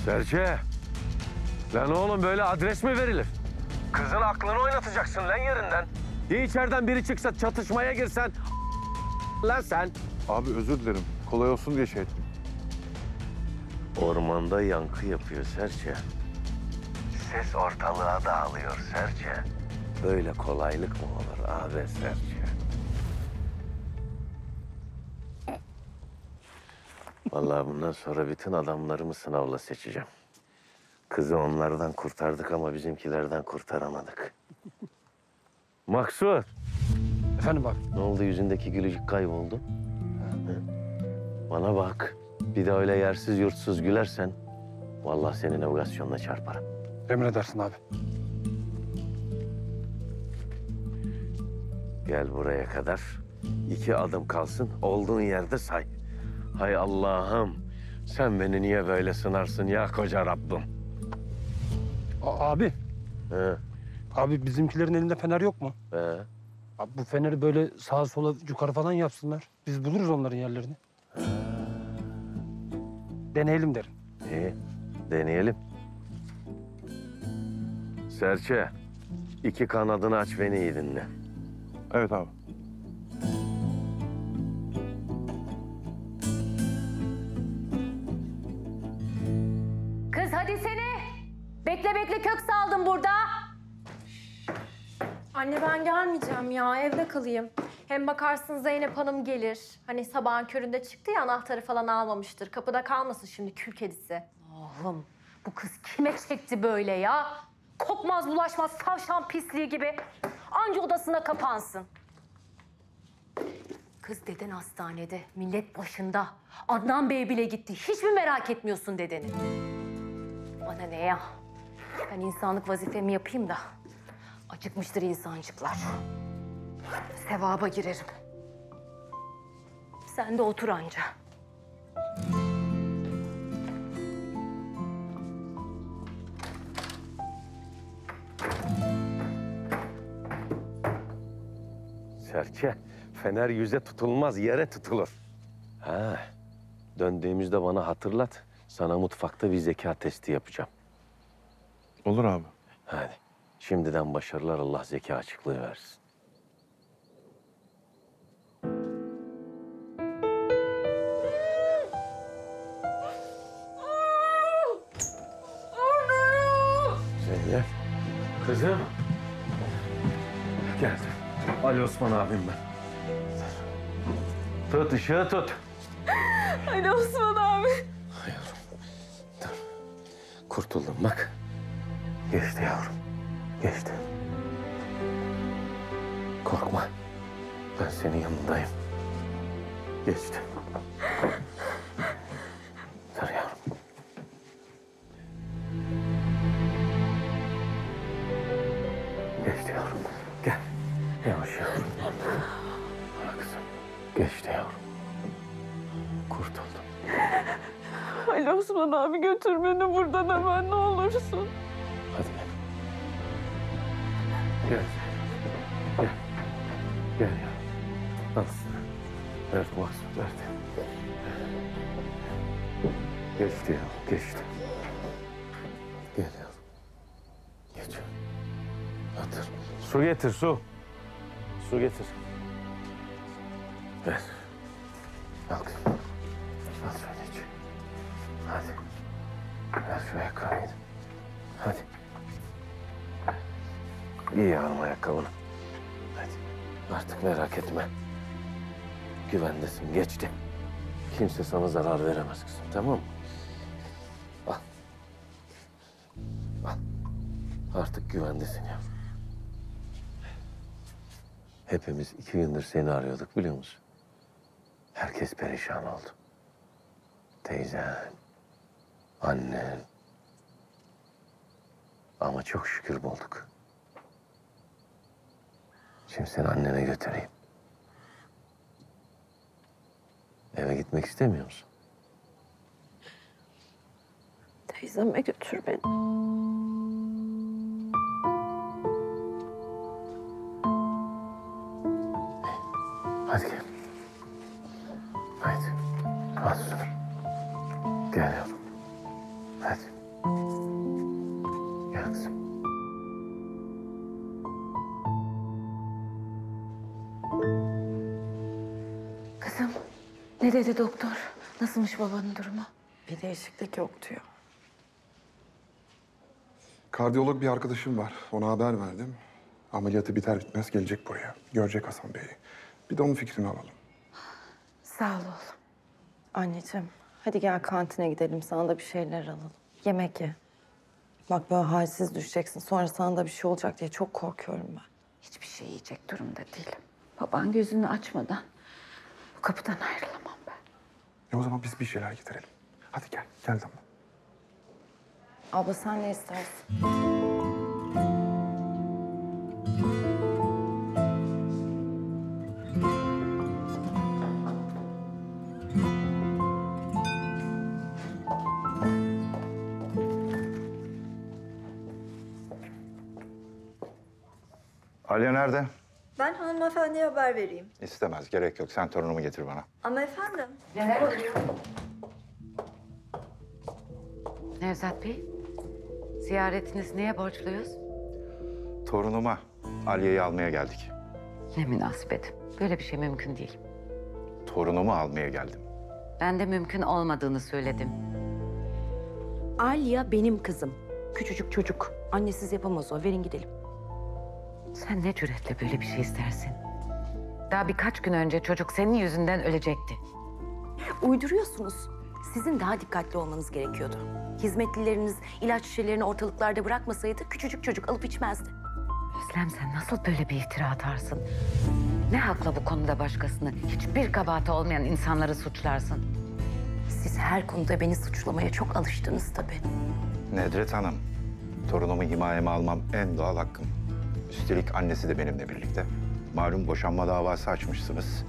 S4: Serçe. Lan oğlum böyle adres mi verilir? Kızın aklını oynatacaksın lan yerinden. Ya içeriden biri çıksa çatışmaya girsen lan sen.
S18: Abi özür dilerim. Kolay olsun diye şey ettim.
S4: Ormanda yankı yapıyor Serçe. Ses ortalığa dağılıyor Serçe. Böyle kolaylık mı olur abi Serçe? Vallahi bundan sonra bütün adamlarımı sınavla seçeceğim. Kızı onlardan kurtardık ama bizimkilerden kurtaramadık. Maksut.
S5: Efendim abi?
S4: Ne oldu yüzündeki gülücük kayboldu? Hı? Bana bak. Bir de öyle yersiz yurtsuz gülersen... ...vallahi seni navigasyonla çarparım.
S5: Emredersin abi.
S4: Gel buraya kadar. iki adım kalsın. Olduğun yerde say. Hay Allah'ım. Sen beni niye böyle sınarsın ya koca Rabbim?
S5: A- abi.
S4: He.
S5: Abi bizimkilerin elinde fener yok mu?
S4: He.
S5: Abi bu feneri böyle sağa sola yukarı falan yapsınlar. Biz buluruz onların yerlerini. Deneyelim derim.
S4: İyi. Deneyelim. Serçe. iki kanadını aç beni iyi dinle.
S18: Evet abi.
S14: Kız hadi seni. Bekle bekle kök saldım burada.
S7: Anne ben gelmeyeceğim ya evde kalayım. Hem bakarsın Zeynep Hanım gelir. Hani sabahın köründe çıktı ya anahtarı falan almamıştır. Kapıda kalmasın şimdi kül kedisi.
S14: Oğlum bu kız kime çekti böyle ya? Kokmaz bulaşmaz tavşan pisliği gibi. Anca odasına kapansın. Kız deden hastanede, millet başında. Adnan Bey bile gitti. Hiç mi merak etmiyorsun dedeni? Bana ne ya? Ben insanlık vazifemi yapayım da. Acıkmıştır insancıklar. Sevaba girerim. Sen de otur anca.
S4: Serçe, fener yüze tutulmaz, yere tutulur. Ha, döndüğümüzde bana hatırlat. Sana mutfakta bir zeka testi yapacağım.
S18: Olur abi.
S4: Hadi. Şimdiden başarılar Allah zeka açıklığı versin. Zeynep. Kızım. Geldim. Ali Osman abim ben. Tut ışığı tut.
S7: Ali Osman abi.
S4: Kurtuldum bak. Geçti yavrum. Geçti. Korkma. Ben senin yanındayım. Geçti. Dur yavrum. Geçti yavrum. Gel. Yavaş yavrum. Bana kızım. Geçti yavrum. Kurtuldum.
S7: Ali Osman abi götür beni buradan hemen ne olursun.
S4: Gel. Gel. Gel ya. Al. Ver Maksut ver. Geçti ya, geçti. Gel ya. Geç. Otur. Su getir, su. Su getir. Ver. Al. Giy yavrum ayakkabını. Hadi. Artık merak etme. Güvendesin, geçti. Kimse sana zarar veremez kızım, tamam mı? Al. Al. Artık güvendesin yavrum. Hepimiz iki gündür seni arıyorduk biliyor musun? Herkes perişan oldu. Teyzen, annen, Ama çok şükür bulduk. Şimdi seni annene götüreyim. Eve gitmek istemiyor musun?
S7: Teyzeme götür beni.
S4: Hadi gel. Haydi. Hadi. Gel
S19: dedi doktor? Nasılmış babanın durumu?
S2: Bir değişiklik yok diyor.
S18: Kardiyolog bir arkadaşım var. Ona haber verdim. Ameliyatı biter bitmez gelecek buraya. Görecek Hasan Bey'i. Bir de onun fikrini alalım.
S19: Sağ ol oğlum.
S24: Anneciğim, hadi gel kantine gidelim. Sana da bir şeyler alalım. Yemek ye. Bak böyle halsiz düşeceksin. Sonra sana da bir şey olacak diye çok korkuyorum ben.
S19: Hiçbir şey yiyecek durumda değilim. Baban gözünü açmadan bu kapıdan ayrılamam.
S18: E o zaman biz bir şeyler getirelim. Hadi gel, gel Damla.
S24: Abla sen ne istersin?
S8: Aliye nerede?
S27: Ben hanımefendiye haber vereyim.
S8: İstemez, gerek yok. Sen torunumu getir bana.
S27: Ama efendim.
S19: Neler oluyor? Nevzat Bey, ziyaretiniz neye borçluyuz?
S8: Torunuma Aliye'yi almaya geldik.
S19: Ne münasebet. Böyle bir şey mümkün değil.
S8: Torunumu almaya geldim.
S19: Ben de mümkün olmadığını söyledim.
S3: Alya benim kızım. Küçücük çocuk. Annesiz yapamaz o. Verin gidelim.
S19: Sen ne cüretle böyle bir şey istersin? Daha birkaç gün önce çocuk senin yüzünden ölecekti.
S3: Uyduruyorsunuz. Sizin daha dikkatli olmanız gerekiyordu. Hizmetlileriniz ilaç şişelerini ortalıklarda bırakmasaydı küçücük çocuk alıp içmezdi.
S19: Özlem sen nasıl böyle bir iftira atarsın? Ne hakla bu konuda başkasını, hiçbir kabahati olmayan insanları suçlarsın?
S3: Siz her konuda beni suçlamaya çok alıştınız tabii.
S8: Nedret Hanım, torunumu himayeme almam en doğal hakkım. Üstelik annesi de benimle birlikte. Malum boşanma davası açmışsınız.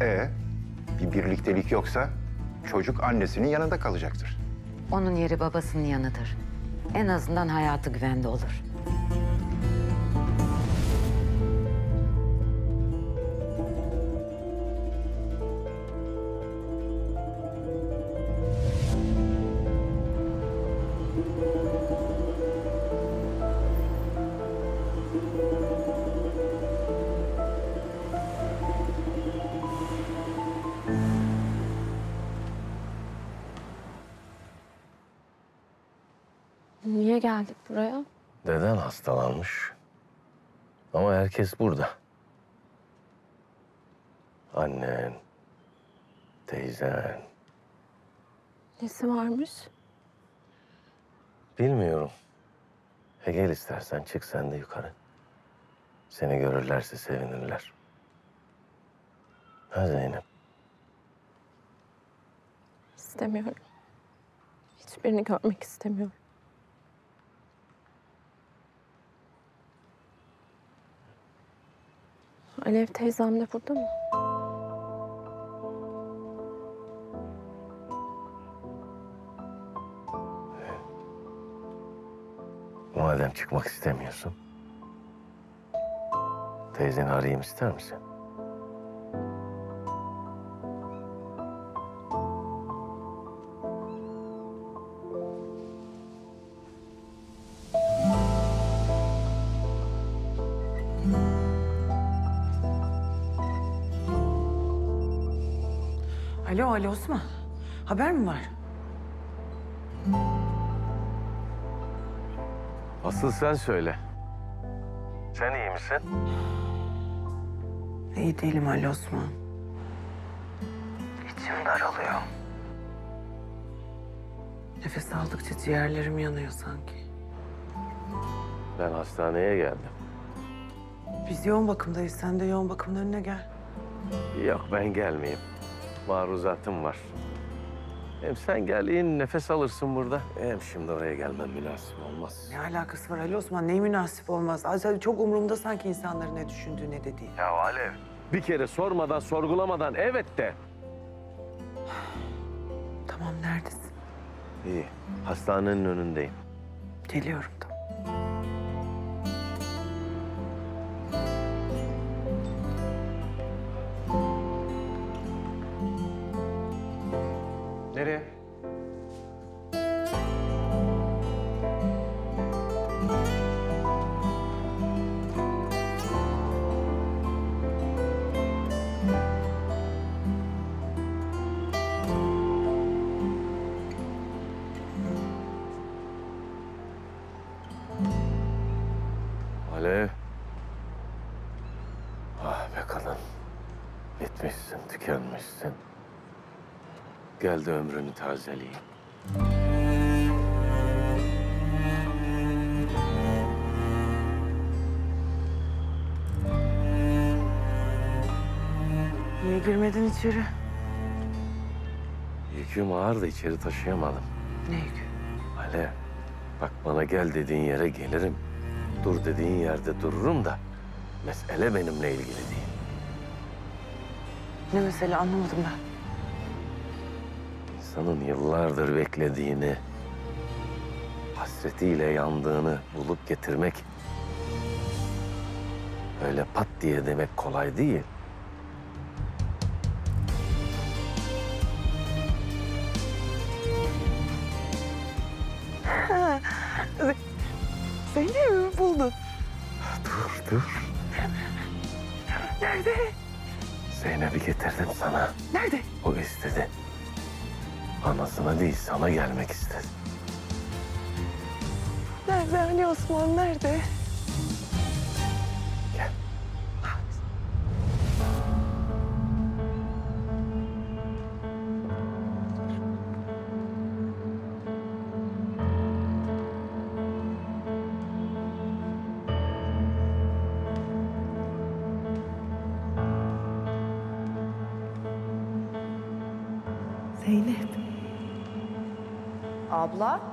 S8: E bir birliktelik yoksa çocuk annesinin yanında kalacaktır.
S19: Onun yeri babasının yanıdır. En azından hayatı güvende olur.
S24: Geldik buraya?
S4: Deden hastalanmış. Ama herkes burada. Annen, teyzen,
S24: Nesi varmış?
S4: bilmiyorum. E gel istersen çık sen de yukarı. Seni görürlerse sevinirler. Ha Zeynep?
S24: İstemiyorum. Hiçbirini görmek istemiyorum. Alev teyzem de burada mı?
S4: Madem çıkmak istemiyorsun. Teyzeni arayayım ister misin?
S2: Osman. Haber mi var?
S4: Asıl sen söyle. Sen iyi misin?
S2: İyi değilim Ali Osman. İçim daralıyor. Nefes aldıkça ciğerlerim yanıyor sanki.
S4: Ben hastaneye geldim.
S2: Biz yoğun bakımdayız. Sen de yoğun bakımın önüne gel.
S4: Yok ben gelmeyeyim. Maruzatım var. Hem sen gel in nefes alırsın burada. Hem şimdi oraya gelmem münasip olmaz.
S6: Ne alakası var Ali Osman? Neyi münasip olmaz? Ayrıca çok umurumda sanki insanların ne düşündüğü ne dediği.
S4: Ya Alev. Bir kere sormadan, sorgulamadan evet de.
S6: Tamam neredesin?
S4: İyi. Hastanenin önündeyim.
S6: Geliyorum tamam.
S4: Gel de ömrünü tazeleyeyim.
S6: Niye girmedin içeri?
S4: Yüküm ağır da içeri taşıyamadım.
S6: Ne yükü?
S4: Alev, bak bana gel dediğin yere gelirim. Dur dediğin yerde dururum da mesele benimle ilgili değil.
S6: Ne mesele anlamadım ben.
S4: İnsanın yıllardır beklediğini, hasretiyle yandığını bulup getirmek öyle pat diye demek kolay değil. Anasına değil, sana gelmek istedi.
S6: Nerede Ali Osman nerede?
S24: Abla?